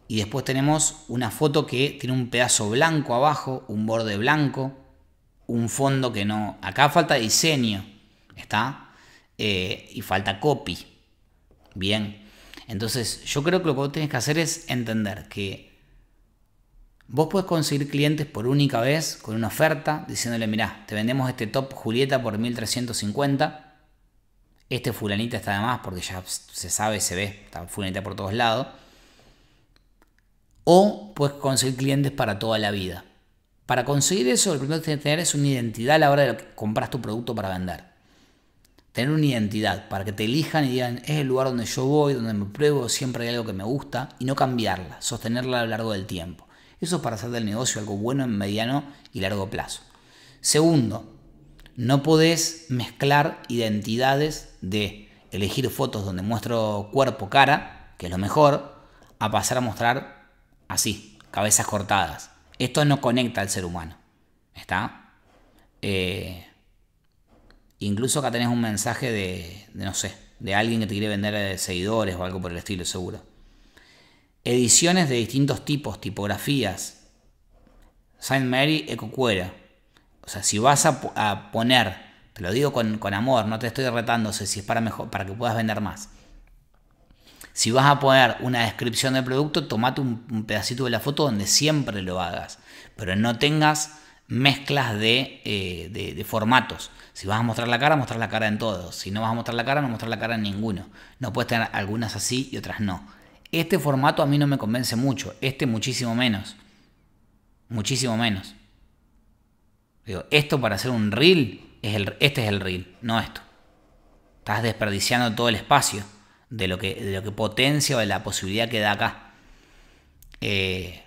y después tenemos una foto que tiene un pedazo blanco abajo, un borde blanco, un fondo que no... Acá falta diseño, ¿está? Eh, y falta copy. Bien. Entonces yo creo que lo que vos tenés que hacer es entender que Vos podés conseguir clientes por única vez con una oferta diciéndole, mirá, te vendemos este top Julieta por 1350. Este fulanita está de más porque ya se sabe, se ve, está fulanita por todos lados. O puedes conseguir clientes para toda la vida. Para conseguir eso, lo primero que tienes que tener es una identidad a la hora de que compras tu producto para vender. Tener una identidad para que te elijan y digan, es el lugar donde yo voy, donde me pruebo, siempre hay algo que me gusta y no cambiarla, sostenerla a lo largo del tiempo. Eso es para hacer del negocio algo bueno en mediano y largo plazo. Segundo, no podés mezclar identidades de elegir fotos donde muestro cuerpo, cara, que es lo mejor, a pasar a mostrar así, cabezas cortadas. Esto no conecta al ser humano. ¿Está? Eh, incluso acá tenés un mensaje de, de, no sé, de alguien que te quiere vender seguidores o algo por el estilo, seguro ediciones de distintos tipos, tipografías. Saint Mary Ecocuera. O sea, si vas a, poner, te lo digo con, amor, no te estoy retándose si es para mejor, para que puedas vender más. Si vas a poner una descripción del producto, tomate un, pedacito de la foto donde siempre lo hagas. Pero no tengas mezclas eh, de, de, formatos. Si vas a mostrar la cara, mostrar la cara en todos. Si no vas a mostrar la cara, no mostrar la cara en ninguno. No puedes tener algunas así y otras no Este formato a mí no me convence mucho, este muchísimo menos. Muchísimo menos. Digo, esto para hacer un reel, es el, este es el reel, no esto. Estás desperdiciando todo el espacio de lo que, de lo que potencia o de la posibilidad que da acá. Eh,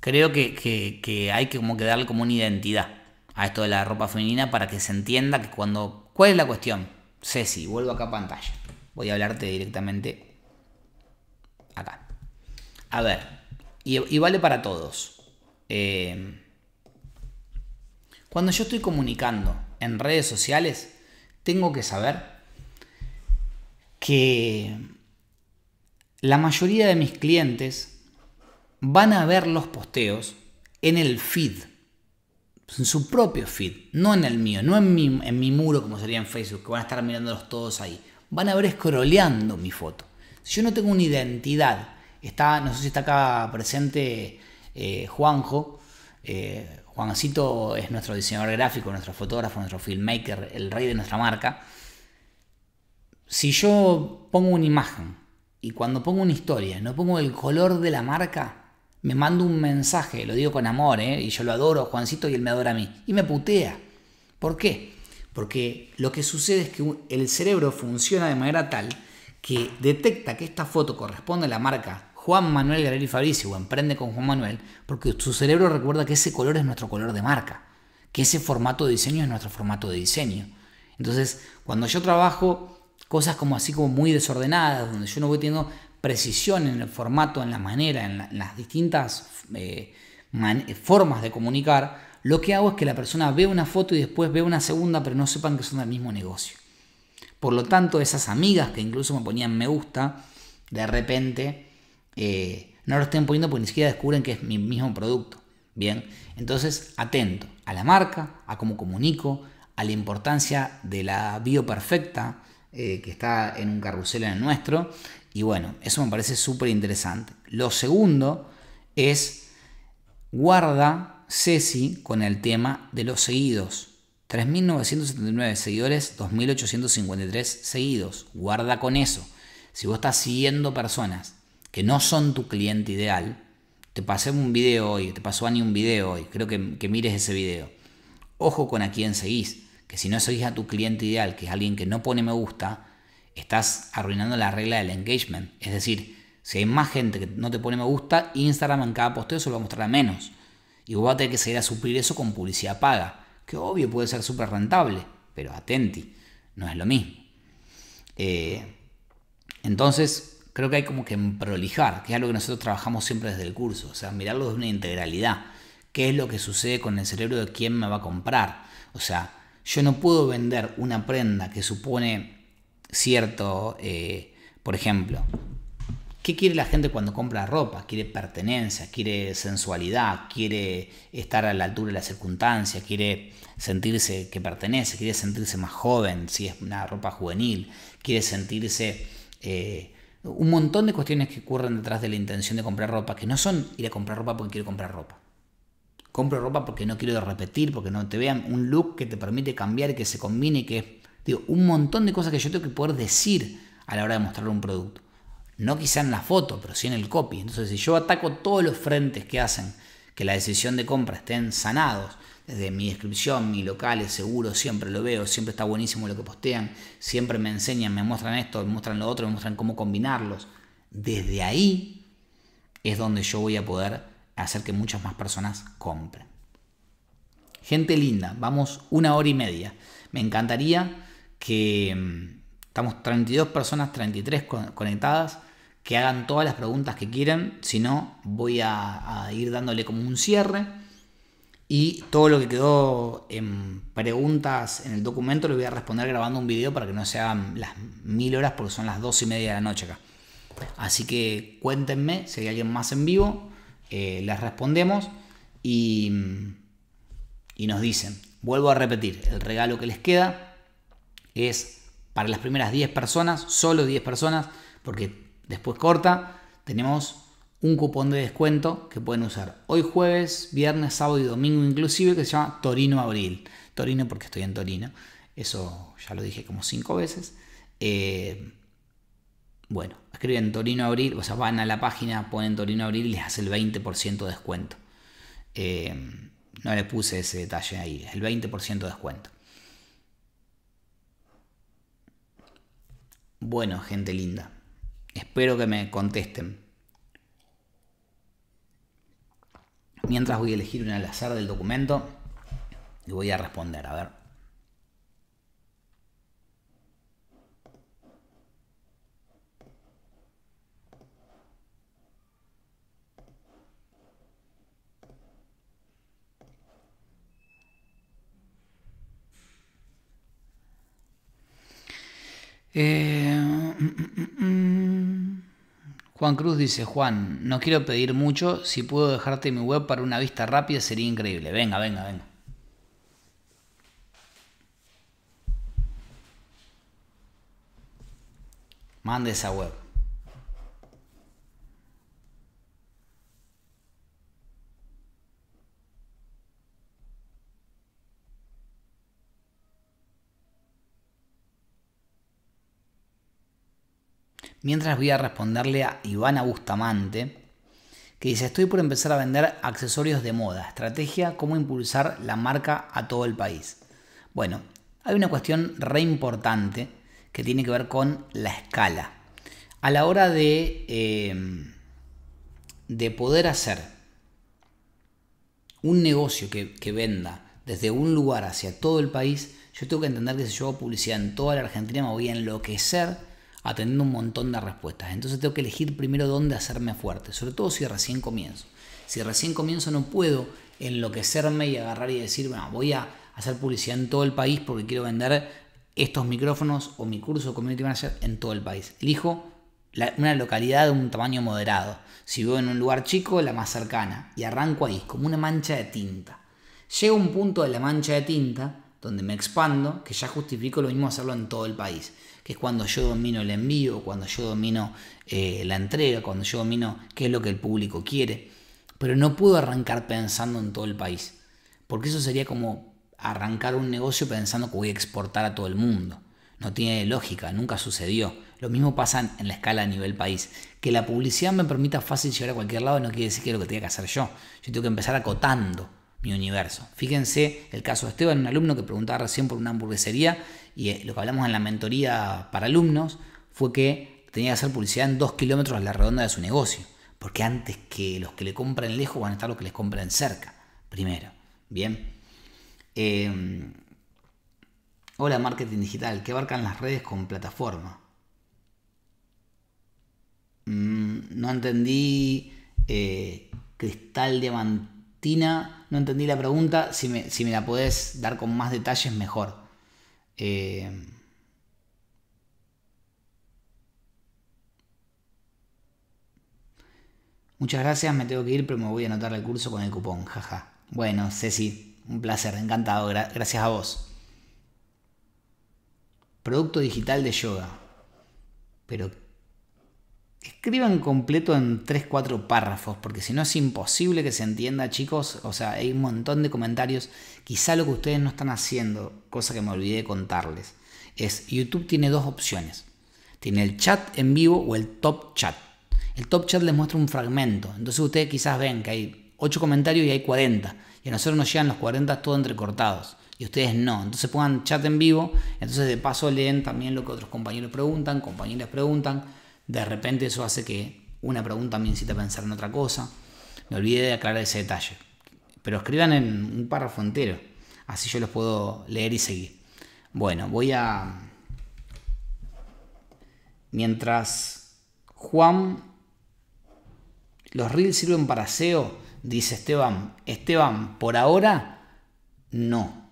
creo que, hay que como que darle como una identidad a esto de la ropa femenina para que se entienda que cuando... ¿Cuál es la cuestión? Ceci, vuelvo acá a pantalla. Voy a hablarte directamente acá. A ver, y, vale para todos. Eh, cuando yo estoy comunicando en redes sociales, tengo que saber que la mayoría de mis clientes van a ver los posteos en el feed, en su propio feed, no en el mío, no en mi, en mi muro como sería en Facebook, que van a estar mirándolos todos ahí. Van a ver scrolleando mi foto. Si yo no tengo una identidad, está, no sé si está acá presente eh, Juanjo, eh, Juancito es nuestro diseñador gráfico, nuestro fotógrafo, nuestro filmmaker, el rey de nuestra marca. Si yo pongo una imagen y cuando pongo una historia no pongo el color de la marca, me manda un mensaje, lo digo con amor, ¿eh? y yo lo adoro, Juancito, y él me adora a mí, y me putea. ¿Por qué? Porque lo que sucede es que el cerebro funciona de manera tal que detecta que esta foto corresponde a la marca Juan Manuel Galeri Fabricio o Emprende con Juan Manuel, porque su cerebro recuerda que ese color es nuestro color de marca, que ese formato de diseño es nuestro formato de diseño. Entonces, cuando yo trabajo cosas como así como muy desordenadas, donde yo no voy teniendo precisión en el formato, en la manera, en, las distintas eh, formas de comunicar, lo que hago es que la persona vea una foto y después vea una segunda, pero no sepan que son del mismo negocio. Por lo tanto, esas amigas que incluso me ponían me gusta, de repente eh, no lo estén poniendo porque ni siquiera descubren que es mi mismo producto. Bien, entonces atento a la marca, a cómo comunico, a la importancia de la bio perfecta eh, que está en un carrusel en el nuestro y bueno, eso me parece súper interesante. Lo segundo es guarda Ceci con el tema de los seguidos. 3.979 seguidores, 2.853 seguidos. Guarda con eso. Si vos estás siguiendo personas que no son tu cliente ideal, te pasé un video hoy, te pasó Ani un video hoy, creo que, que mires ese video. Ojo con a quién seguís, que si no seguís a tu cliente ideal, que es alguien que no pone me gusta, estás arruinando la regla del engagement. Es decir, si hay más gente que no te pone me gusta, Instagram en cada posteo se lo va a mostrar a menos. Y vos vas a tener que seguir a suplir eso con publicidad paga, que obvio puede ser súper rentable, pero atenti, no es lo mismo. Eh, entonces, creo que hay como que prolijar, que es algo que nosotros trabajamos siempre desde el curso, o sea, mirarlo de una integralidad. ¿Qué es lo que sucede con el cerebro de quién me va a comprar? O sea, yo no puedo vender una prenda que supone cierto, eh, por ejemplo, ¿qué quiere la gente cuando compra ropa? Quiere pertenencia, quiere sensualidad, quiere estar a la altura de la circunstancia, quiere sentirse que pertenece, quiere sentirse más joven, si es una ropa juvenil, quiere sentirse... Eh, un montón de cuestiones que ocurren detrás de la intención de comprar ropa, que no son ir a comprar ropa porque quiero comprar ropa. Compro ropa porque no quiero repetir, porque no te vean un look que te permite cambiar que se combine que Digo, un montón de cosas que yo tengo que poder decir a la hora de mostrar un producto. No quizá en la foto, pero sí en el copy. Entonces, si yo ataco todos los frentes que hacen que la decisión de compra estén sanados, desde mi descripción, mi local seguro, siempre lo veo, siempre está buenísimo lo que postean, siempre me enseñan, me muestran esto, me muestran lo otro, me muestran cómo combinarlos. Desde ahí es donde yo voy a poder hacer que muchas más personas compren. Gente linda, vamos una hora y media. Me encantaría que mm, estamos 32 personas, 33 conectadas, que hagan todas las preguntas que quieran, si no voy a, ir dándole como un cierre y todo lo que quedó en preguntas en el documento lo voy a responder grabando un video para que no sean las mil horas porque son las dos y media de la noche acá. Así que cuéntenme si hay alguien más en vivo, eh, les respondemos y, y nos dicen. Vuelvo a repetir, el regalo que les queda es para las primeras 10 personas, solo 10 personas, porque después corta, tenemos un cupón de descuento que pueden usar hoy jueves, viernes, sábado y domingo inclusive que se llama Torino Abril. Torino porque estoy en Torino. Eso ya lo dije como cinco veces. Eh, bueno, escriben Torino Abril, o sea, van a la página, ponen Torino Abril y les hace el 20% de descuento. Eh, no le puse ese detalle ahí, el 20% de descuento. Bueno, gente linda, espero que me contesten. Mientras voy a elegir un al azar del documento y voy a responder, a ver. Eh, mm, mm, mm, Juan Cruz dice, Juan, no quiero pedir mucho, si puedo dejarte mi web para una vista rápida sería increíble. Venga, venga, venga. Mande esa web. Mientras voy a responderle a Ivana Bustamante, que dice, estoy por empezar a vender accesorios de moda. Estrategia, cómo impulsar la marca a todo el país. Bueno, hay una cuestión re importante que tiene que ver con la escala. A la hora de, eh, de poder hacer un negocio que, que venda desde un lugar hacia todo el país, yo tengo que entender que si yo hago publicidad en toda la Argentina me voy a enloquecer atendiendo un montón de respuestas. Entonces tengo que elegir primero dónde hacerme fuerte, sobre todo si recién comienzo. Si recién comienzo no puedo enloquecerme y agarrar y decir, bueno, voy a hacer publicidad en todo el país porque quiero vender estos micrófonos o mi curso Community Manager en todo el país. Elijo una localidad de un tamaño moderado. Si vivo en un lugar chico, la más cercana. Y arranco ahí, como una mancha de tinta. Llega un punto de la mancha de tinta donde me expando, que ya justifico lo mismo hacerlo en todo el país que es cuando yo domino el envío, cuando yo domino eh, la entrega, cuando yo domino qué es lo que el público quiere. Pero no puedo arrancar pensando en todo el país, porque eso sería como arrancar un negocio pensando que voy a exportar a todo el mundo. No tiene lógica, nunca sucedió. Lo mismo pasa en la escala a nivel país. Que la publicidad me permita fácil llegar a cualquier lado no quiere decir que es lo que tenga que hacer yo. Yo tengo que empezar acotando mi universo. Fíjense el caso de Esteban, un alumno que preguntaba recién por una hamburguesería y eh, lo que hablamos en la mentoría para alumnos fue que tenía que hacer publicidad en dos kilómetros a la redonda de su negocio, porque antes que los que le compren lejos van a estar los que les compren cerca, primero. Bien. Em, hola, marketing digital, ¿qué abarcan las redes con plataforma? Mm, no entendí eh, cristal diamantina, no entendí la pregunta, si me, si me la podés dar con más detalles mejor. Eh, muchas gracias, me tengo que ir, pero me voy a anotar el curso con el cupón, jaja. Bueno, Ceci, un placer, encantado, gracias a vos. Producto digital de yoga. Pero escriban completo en 3-4 párrafos, porque si no es imposible que se entienda, chicos. O sea, hay un montón de comentarios. Quizá lo que ustedes no están haciendo, cosa que me olvidé de contarles, es YouTube tiene dos opciones. Tiene el chat en vivo o el top chat. El top chat les muestra un fragmento. Entonces ustedes quizás ven que hay 8 comentarios y hay 40. Y a nosotros nos llegan los 40 todos entrecortados. Y ustedes no. Entonces pongan chat en vivo. Entonces de paso leen también lo que otros compañeros preguntan, compañeras preguntan de repente eso hace que una pregunta me incite a pensar en otra cosa. Me olvidé de aclarar ese detalle. Pero escriban en un párrafo entero. Así yo los puedo leer y seguir. Bueno, voy a... Mientras Juan... ¿Los reels sirven para SEO? Dice Esteban. Esteban, por ahora no.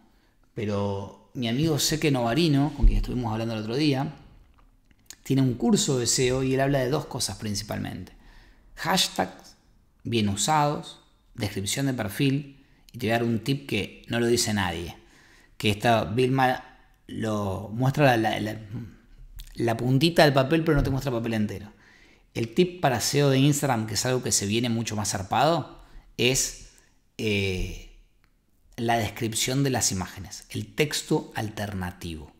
Pero mi amigo Seque Novarino, con quien estuvimos hablando el otro día, tiene un curso de SEO y él habla de dos cosas principalmente. Hashtags bien usados, descripción de perfil y te voy a dar un tip que no lo dice nadie. Que esta Vilma lo muestra la, puntita del papel pero no te muestra el papel entero. El tip para SEO de Instagram, que es algo que se viene mucho más zarpado, es eh, la descripción de las imágenes, el texto alternativo.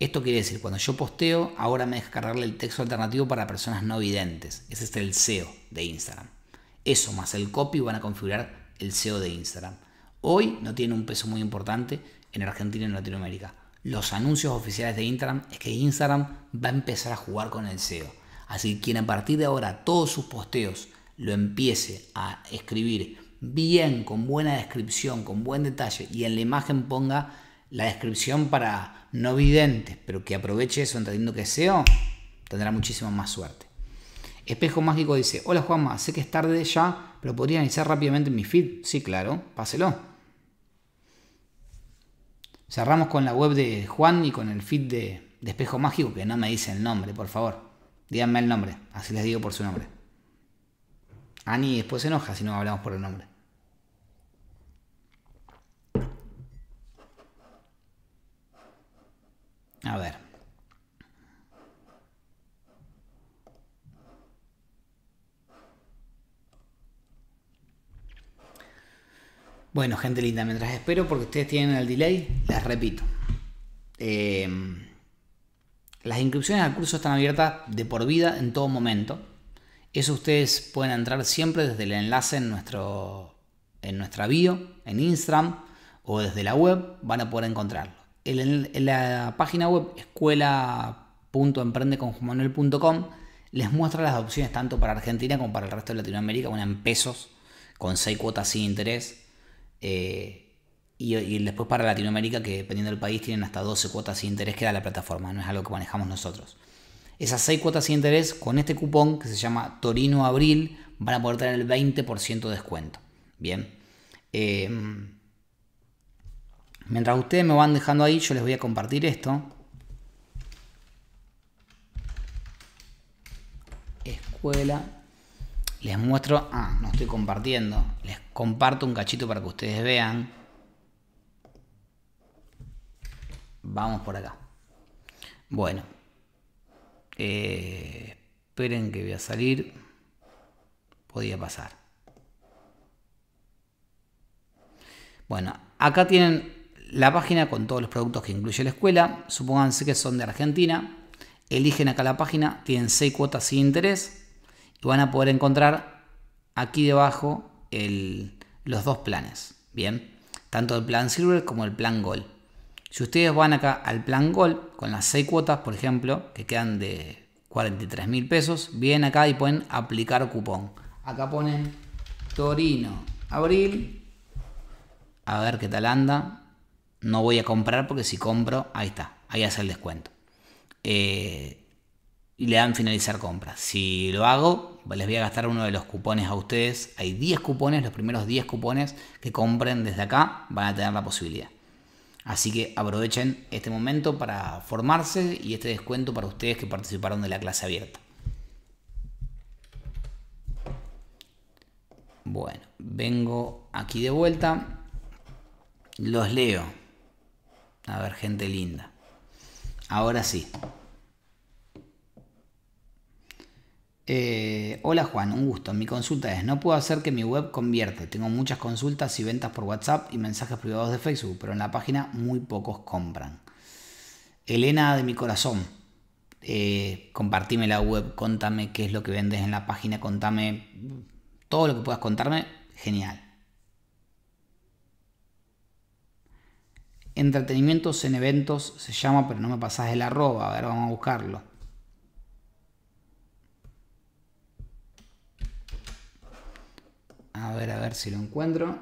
Esto quiere decir, cuando yo posteo, ahora me deja el texto alternativo para personas no videntes. Ese es el SEO de Instagram. Eso más el copy van a configurar el SEO de Instagram. Hoy no tiene un peso muy importante en Argentina y en Latinoamérica. Los anuncios oficiales de Instagram es que Instagram va a empezar a jugar con el SEO. Así que quien a partir de ahora todos sus posteos lo empiece a escribir bien, con buena descripción, con buen detalle y en la imagen ponga la descripción para no videntes, pero que aproveche eso entendiendo que es SEO, tendrá muchísima más suerte. Espejo Mágico dice, hola Juanma, sé que es tarde ya, pero podría iniciar rápidamente mi feed. Sí, claro, páselo. Cerramos con la web de Juan y con el feed de, de Espejo Mágico, que no me dice el nombre, por favor. Díganme el nombre, así les digo por su nombre. Ani después se enoja si no hablamos por el nombre. A ver. Bueno, gente linda, mientras espero, porque ustedes tienen el delay, les repito. Em, las inscripciones al curso están abiertas de por vida en todo momento. Eso ustedes pueden entrar siempre desde el enlace en, nuestro, en nuestra bio, en Instagram o desde la web, van a poder encontrarlo. En, la página web escuela.emprendeconjumanuel.com les muestra las opciones tanto para Argentina como para el resto de Latinoamérica, una en pesos, con 6 cuotas sin interés eh, y, después para Latinoamérica, que dependiendo del país tienen hasta 12 cuotas sin interés que da la plataforma, no es algo que manejamos nosotros. Esas 6 cuotas sin interés, con este cupón que se llama Torino Abril, van a poder tener el 20% de descuento. Bien. Em, mientras ustedes me van dejando ahí, yo les voy a compartir esto. Escuela les muestro, ah, no estoy compartiendo, les comparto un cachito para que ustedes vean. Vamos por acá. Bueno, eh, esperen que voy a salir. Podía pasar. Bueno, acá tienen la página con todos los productos que incluye la escuela. Supónganse que son de Argentina. Eligen acá la página, tienen 6 cuotas sin interés y van a poder encontrar aquí debajo los dos planes. Bien, tanto el plan Silver como el plan Gold. Si ustedes van acá al plan Gold con las 6 cuotas, por ejemplo, que quedan de 43 mil pesos, vienen acá y pueden aplicar cupón. Acá ponen Torino, abril. A ver qué tal anda. No voy a comprar porque si compro, ahí está, ahí hace el descuento. Eh, y le dan finalizar compra. Si lo hago, les voy a gastar uno de los cupones a ustedes. Hay 10 cupones, los primeros 10 cupones que compren desde acá van a tener la posibilidad. Así que aprovechen este momento para formarse y este descuento para ustedes que participaron de la clase abierta. Bueno, vengo aquí de vuelta. Los leo. A ver, gente linda. Ahora sí. Eh, hola Juan, un gusto. Mi consulta es, no puedo hacer que mi web convierte. Tengo muchas consultas y ventas por WhatsApp y mensajes privados de Facebook, pero en la página muy pocos compran. Elena de mi corazón, eh, compartime la web, contame qué es lo que vendes en la página, contame todo lo que puedas contarme, genial. Entretenimientos en eventos se llama, pero no me pasas el arroba, a ver, vamos a buscarlo. A ver, a ver si lo encuentro.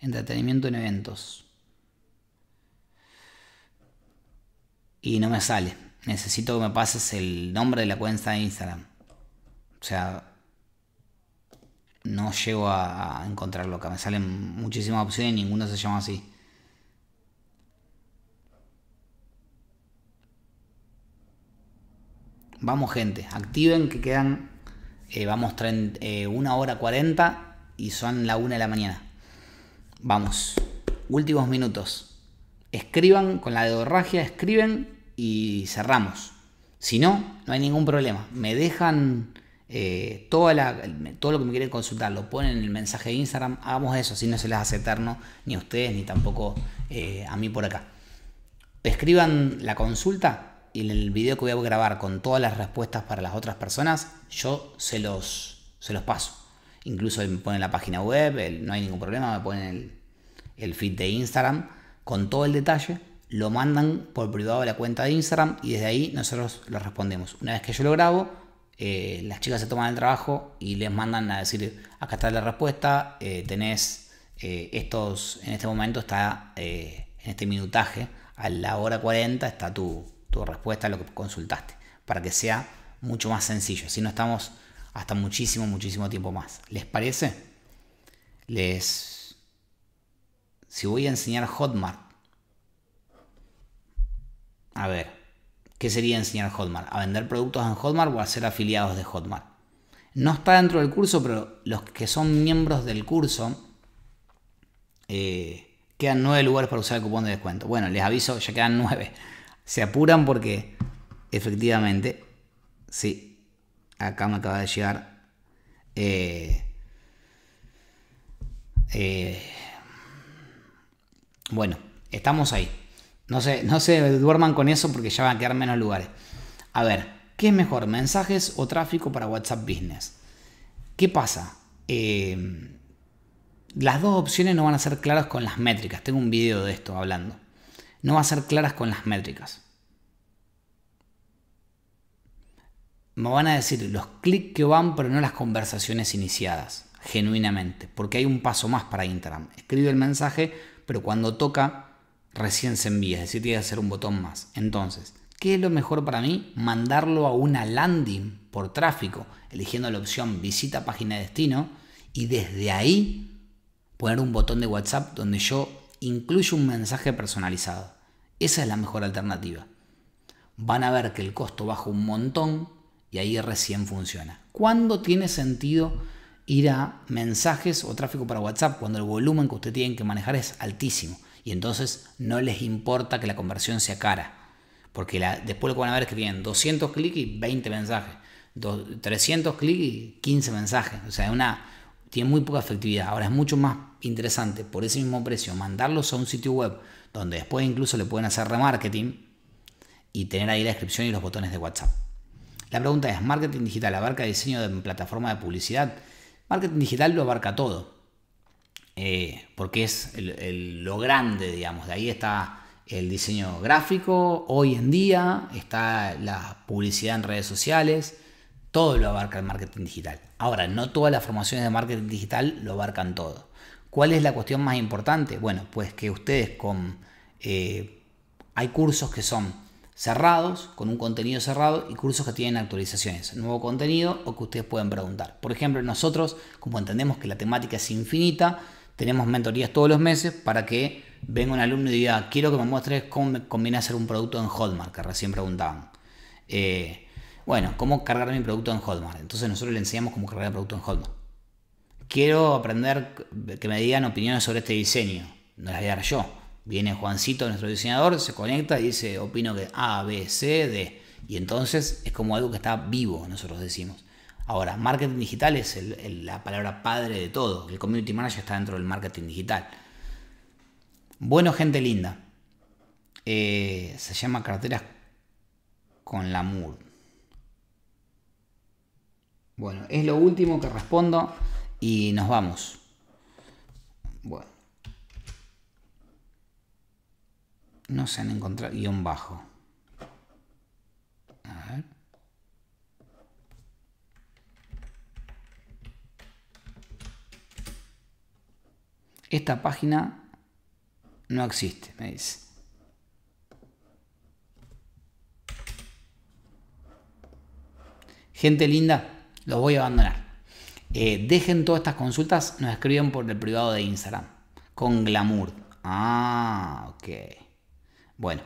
Entretenimiento en eventos. Y no me sale. Necesito que me pases el nombre de la cuenta de Instagram. O sea, no llego a, encontrarlo acá. Me salen muchísimas opciones y ninguna se llama así. Vamos gente, activen que quedan eh, vamos eh, una hora 40 y son la una de la mañana. Vamos, últimos minutos. Escriban con la de borragia, escriben y cerramos. Si no, no hay ningún problema. Me dejan eh, toda todo lo que me quieren consultar, lo ponen en el mensaje de Instagram. Hagamos eso, así no se les hace eterno ni a ustedes ni tampoco eh, a mí por acá. Escriban la consulta y en el video que voy a grabar con todas las respuestas para las otras personas, yo se los, se los paso. Incluso me ponen la página web, no hay ningún problema, me ponen el, el feed de Instagram con todo el detalle lo mandan por privado a la cuenta de Instagram y desde ahí nosotros lo respondemos. Una vez que yo lo grabo, eh, las chicas se toman el trabajo y les mandan a decir, acá está la respuesta, eh, tenés eh, estos, en este momento está, en este minutaje, a la hora 40 está tu, tu respuesta a lo que consultaste, para que sea mucho más sencillo, si no estamos hasta muchísimo, muchísimo tiempo más. ¿Les parece? Les... Si voy a enseñar Hotmart a ver, ¿qué sería enseñar Hotmart? ¿A vender productos en Hotmart o a ser afiliados de Hotmart? No está dentro del curso, pero los que son miembros del curso, eh, quedan nueve lugares para usar el cupón de descuento. Bueno, les aviso, ya quedan nueve. Se apuran porque efectivamente, sí, acá me acaba de llegar. Eh, eh, bueno, estamos ahí. No se, no se duerman con eso porque ya van a quedar menos lugares. A ver, ¿qué es mejor? ¿Mensajes o tráfico para WhatsApp Business? ¿Qué pasa? Eh, las dos opciones no van a ser claras con las métricas. Tengo un video de esto hablando. No va a ser claras con las métricas. Me van a decir los clics que van, pero no las conversaciones iniciadas, genuinamente. Porque hay un paso más para Instagram. Escribe el mensaje, pero cuando toca recién se envía, es decir, tiene que hacer un botón más. Entonces, ¿qué es lo mejor para mí? Mandarlo a una landing por tráfico, eligiendo la opción visita página de destino y desde ahí poner un botón de WhatsApp donde yo incluyo un mensaje personalizado. Esa es la mejor alternativa. Van a ver que el costo baja un montón y ahí recién funciona. ¿Cuándo tiene sentido ir a mensajes o tráfico para WhatsApp? Cuando el volumen que usted tiene que manejar es altísimo y entonces no les importa que la conversión sea cara. Porque después lo que van a ver es que tienen 200 clics y 20 mensajes, 300 clics y 15 mensajes. O sea, una, tiene muy poca efectividad. Ahora es mucho más interesante por ese mismo precio mandarlos a un sitio web donde después incluso le pueden hacer remarketing y tener ahí la descripción y los botones de WhatsApp. La pregunta es, ¿marketing digital abarca diseño de plataforma de publicidad? Marketing digital lo abarca todo. Eh, porque es lo grande, digamos. De ahí está el diseño gráfico, hoy en día está la publicidad en redes sociales, todo lo abarca el marketing digital. Ahora, no todas las formaciones de marketing digital lo abarcan todo. ¿Cuál es la cuestión más importante? Bueno, pues que ustedes con... Eh, hay cursos que son cerrados, con un contenido cerrado, y cursos que tienen actualizaciones, nuevo contenido o que ustedes pueden preguntar. Por ejemplo, nosotros, como entendemos que la temática es infinita, tenemos mentorías todos los meses para que venga un alumno y diga, quiero que me muestres cómo me conviene hacer un producto en Hotmart, que recién preguntaban. Eh, bueno, ¿cómo cargar mi producto en Hotmart? Entonces nosotros le enseñamos cómo cargar el producto en Hotmart. Quiero aprender que me digan opiniones sobre este diseño. No las voy a dar yo. Viene Juancito, nuestro diseñador, se conecta y dice, opino que A, B, C, D. Y entonces es como algo que está vivo, nosotros decimos. Ahora, marketing digital es la palabra padre de todo. El community manager está dentro del marketing digital. Bueno, gente linda. Eh, se llama carteras con la MUR. Bueno, es lo último que respondo y nos vamos. Bueno. No se han encontrado guion bajo. A ver. esta página no existe, me dice. Gente linda, los voy a abandonar. Eh, dejen todas estas consultas, nos escriben por el privado de Instagram, con glamour. Ah, ok. Bueno,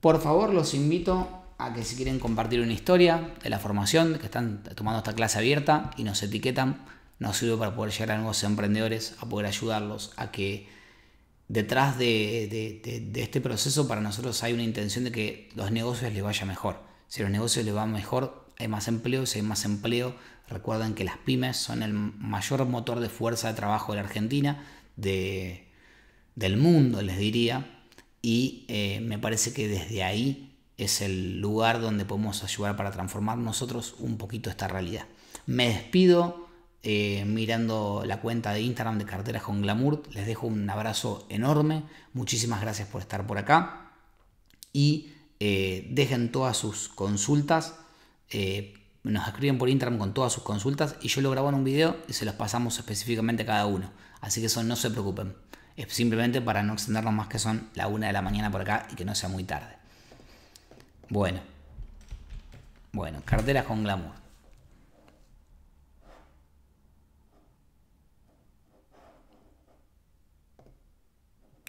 por favor los invito a que si quieren compartir una historia de la formación, que están tomando esta clase abierta y nos etiquetan nos sirve para poder llegar a nuevos emprendedores, a poder ayudarlos, a que detrás de, este proceso para nosotros hay una intención de que los negocios les vaya mejor. Si los negocios les va mejor, hay más empleo. Si hay más empleo, recuerden que las pymes son el mayor motor de fuerza de trabajo de la Argentina, de, del mundo, les diría. Y eh, me parece que desde ahí es el lugar donde podemos ayudar para transformar nosotros un poquito esta realidad. Me despido eh, mirando la cuenta de Instagram de Carteras con Glamour. Les dejo un abrazo enorme. Muchísimas gracias por estar por acá. Y eh, dejen todas sus consultas. Nos escriben por Instagram con todas sus consultas y yo lo grabo en un video y se los pasamos específicamente a cada uno. Así que eso no se preocupen. Es simplemente para no extendernos más que son la una de la mañana por acá y que no sea muy tarde. Bueno. Bueno, carteras con glamour.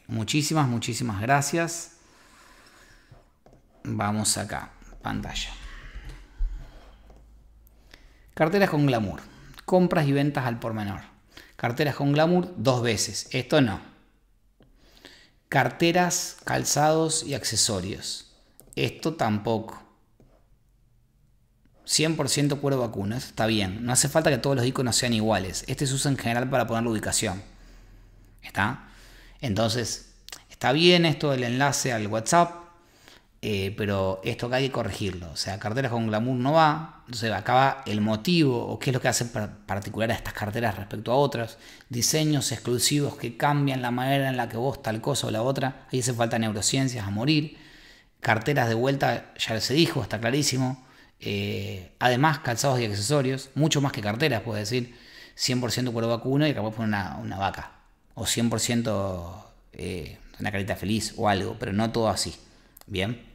Muchísimas, muchísimas gracias. Vamos acá, pantalla. Carteras con glamour. Compras y ventas al por menor. Carteras con glamour dos veces. Esto no. Carteras, calzados y accesorios. Esto tampoco. 100% cuero vacuno. está bien. No hace falta que todos los iconos sean iguales. Este se usa en general para poner la ubicación. ¿Está? Entonces, está bien esto del enlace al WhatsApp, eh, pero esto que hay que corregirlo. O sea, carteras con glamour no va. Entonces acaba el motivo o qué es lo que hace particular a estas carteras respecto a otras. Diseños exclusivos que cambian la manera en la que vos tal cosa o la otra. Ahí hace falta neurociencias a morir. Carteras de vuelta, ya se dijo, está clarísimo. Eh, además, calzados y accesorios, mucho más que carteras, puedo decir. 100% cuero vacuno y acabamos poner una, una vaca o 100% eh, una carita feliz o algo, pero no todo así. Bien.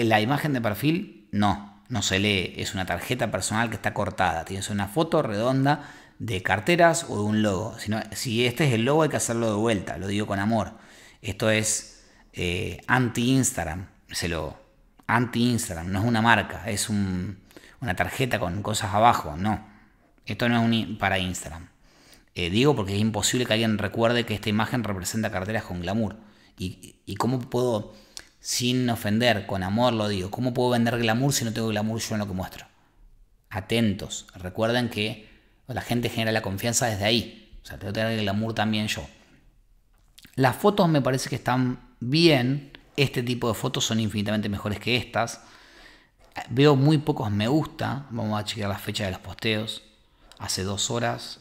En la imagen de perfil, no, no se lee, es una tarjeta personal que está cortada. Tienes una foto redonda de carteras o de un logo. Si, si este es el logo, hay que hacerlo de vuelta, lo digo con amor. Esto es eh, anti-Instagram, se lo anti-Instagram, no es una marca, es una tarjeta con cosas abajo, no. Esto no es para Instagram. Eh, digo porque es imposible que alguien recuerde que esta imagen representa carteras con glamour. Y, cómo puedo, sin ofender, con amor lo digo, cómo puedo vender glamour si no tengo glamour yo en lo que muestro. Atentos, recuerden que la gente genera la confianza desde ahí. O sea, tengo que tener glamour también yo. Las fotos me parece que están bien. Este tipo de fotos son infinitamente mejores que estas. Veo muy pocos me gusta. Vamos a chequear la fecha de los posteos. Hace dos horas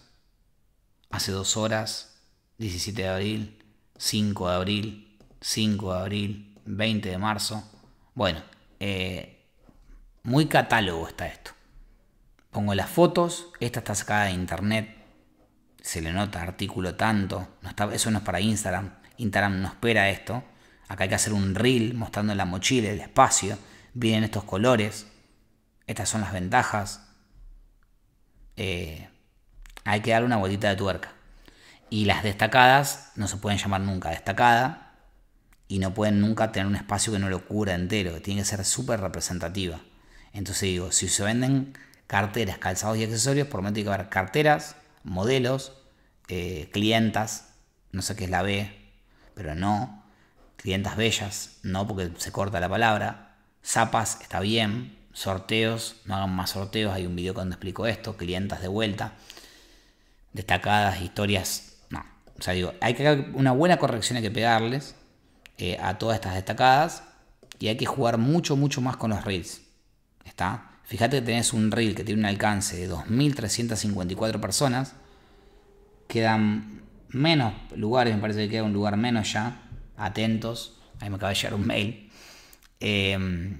hace dos horas, 17 de abril, 5 de abril, 5 de abril, 20 de marzo. Bueno, eh, muy catálogo está esto. Pongo las fotos, esta está sacada de internet, se le nota artículo tanto, no está, eso no es para Instagram, Instagram no espera esto. Acá hay que hacer un reel mostrando la mochila, el espacio, vienen estos colores, estas son las ventajas. Eh, hay que darle una vueltita de tuerca. Y las destacadas no se pueden llamar nunca destacada y no pueden nunca tener un espacio que no lo cubra entero, que tiene que ser súper representativa. Entonces digo, si se venden carteras, calzados y accesorios, por lo menos tiene que haber carteras, modelos, eh, clientas, no sé qué es la B, pero no, clientas bellas, no porque se corta la palabra, zapas está bien, sorteos, no hagan más sorteos, hay un video donde explico esto, clientas de vuelta destacadas, historias. No. O sea, digo, hay que una buena corrección hay que pegarles eh, a todas estas destacadas y hay que jugar mucho, mucho más con los reels. ¿Está? Fíjate que tenés un reel que tiene un alcance de 2.354 personas. Quedan menos lugares, me parece que queda un lugar menos ya. Atentos. Ahí me acaba de llegar un mail. Eh,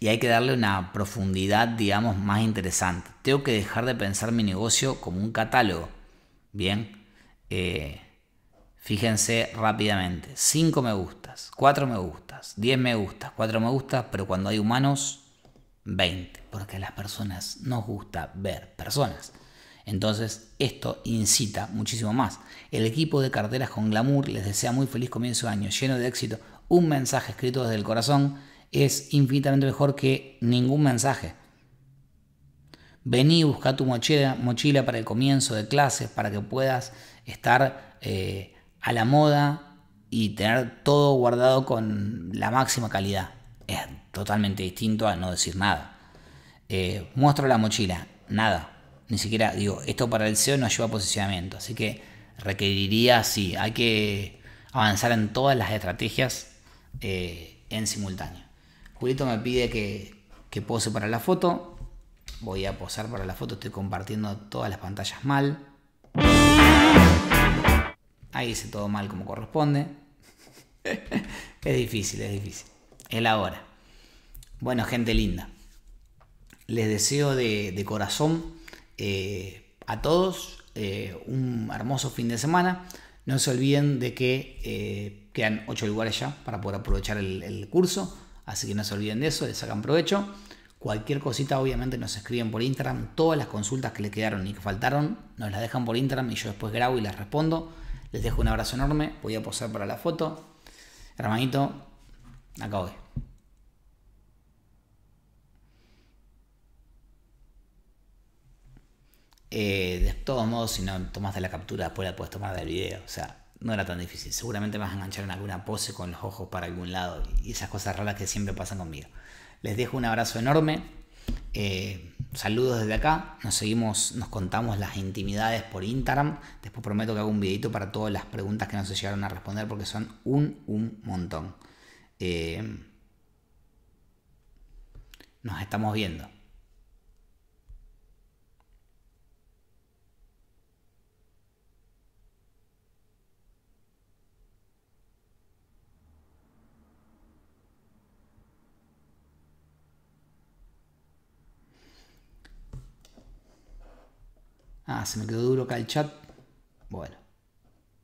y hay que darle una profundidad, digamos, más interesante. Tengo que dejar de pensar mi negocio como un catálogo. Bien, eh, fíjense rápidamente, 5 me gustas, 4 me gustas, 10 me gustas, 4 me gustas, pero cuando hay humanos, 20, porque a las personas nos gusta ver personas. Entonces, esto incita muchísimo más. El equipo de carteras con glamour les desea muy feliz comienzo de año, lleno de éxito, un mensaje escrito desde el corazón es infinitamente mejor que ningún mensaje. Vení, busca tu mochila, para el comienzo de clases, para que puedas estar eh, a la moda y tener todo guardado con la máxima calidad. Es totalmente distinto a no decir nada. Eh, muestro la mochila, nada. Ni siquiera digo, esto para el SEO no lleva posicionamiento. Así que requeriría, sí, hay que avanzar en todas las estrategias eh, en simultáneo. Julito me pide que, que pose para la foto. Voy a posar para la foto, estoy compartiendo todas las pantallas mal. Ahí hice todo mal como corresponde. es difícil, es difícil. Es la hora. Bueno, gente linda. Les deseo de, corazón eh, a todos eh, un hermoso fin de semana. No se olviden de que eh, quedan 8 lugares ya para poder aprovechar el, el, curso. Así que no se olviden de eso, le sacan provecho. Cualquier cosita, obviamente, nos escriben por Instagram. Todas las consultas que le quedaron y que faltaron, nos las dejan por Instagram y yo después grabo y les respondo. Les dejo un abrazo enorme. Voy a posar para la foto. Hermanito, acá voy. Eh, de todos modos, si no tomaste la captura, después la puedes tomar del video. O sea, no era tan difícil. Seguramente vas a enganchar en alguna pose con los ojos para algún lado y esas cosas raras que siempre pasan conmigo. Les dejo un abrazo enorme. Eh, saludos desde acá. Nos seguimos, nos contamos las intimidades por Instagram. Después prometo que hago un videito para todas las preguntas que no se llegaron a responder porque son un, un montón. Eh, nos estamos viendo. Ah, se me quedó duro acá el chat. Bueno.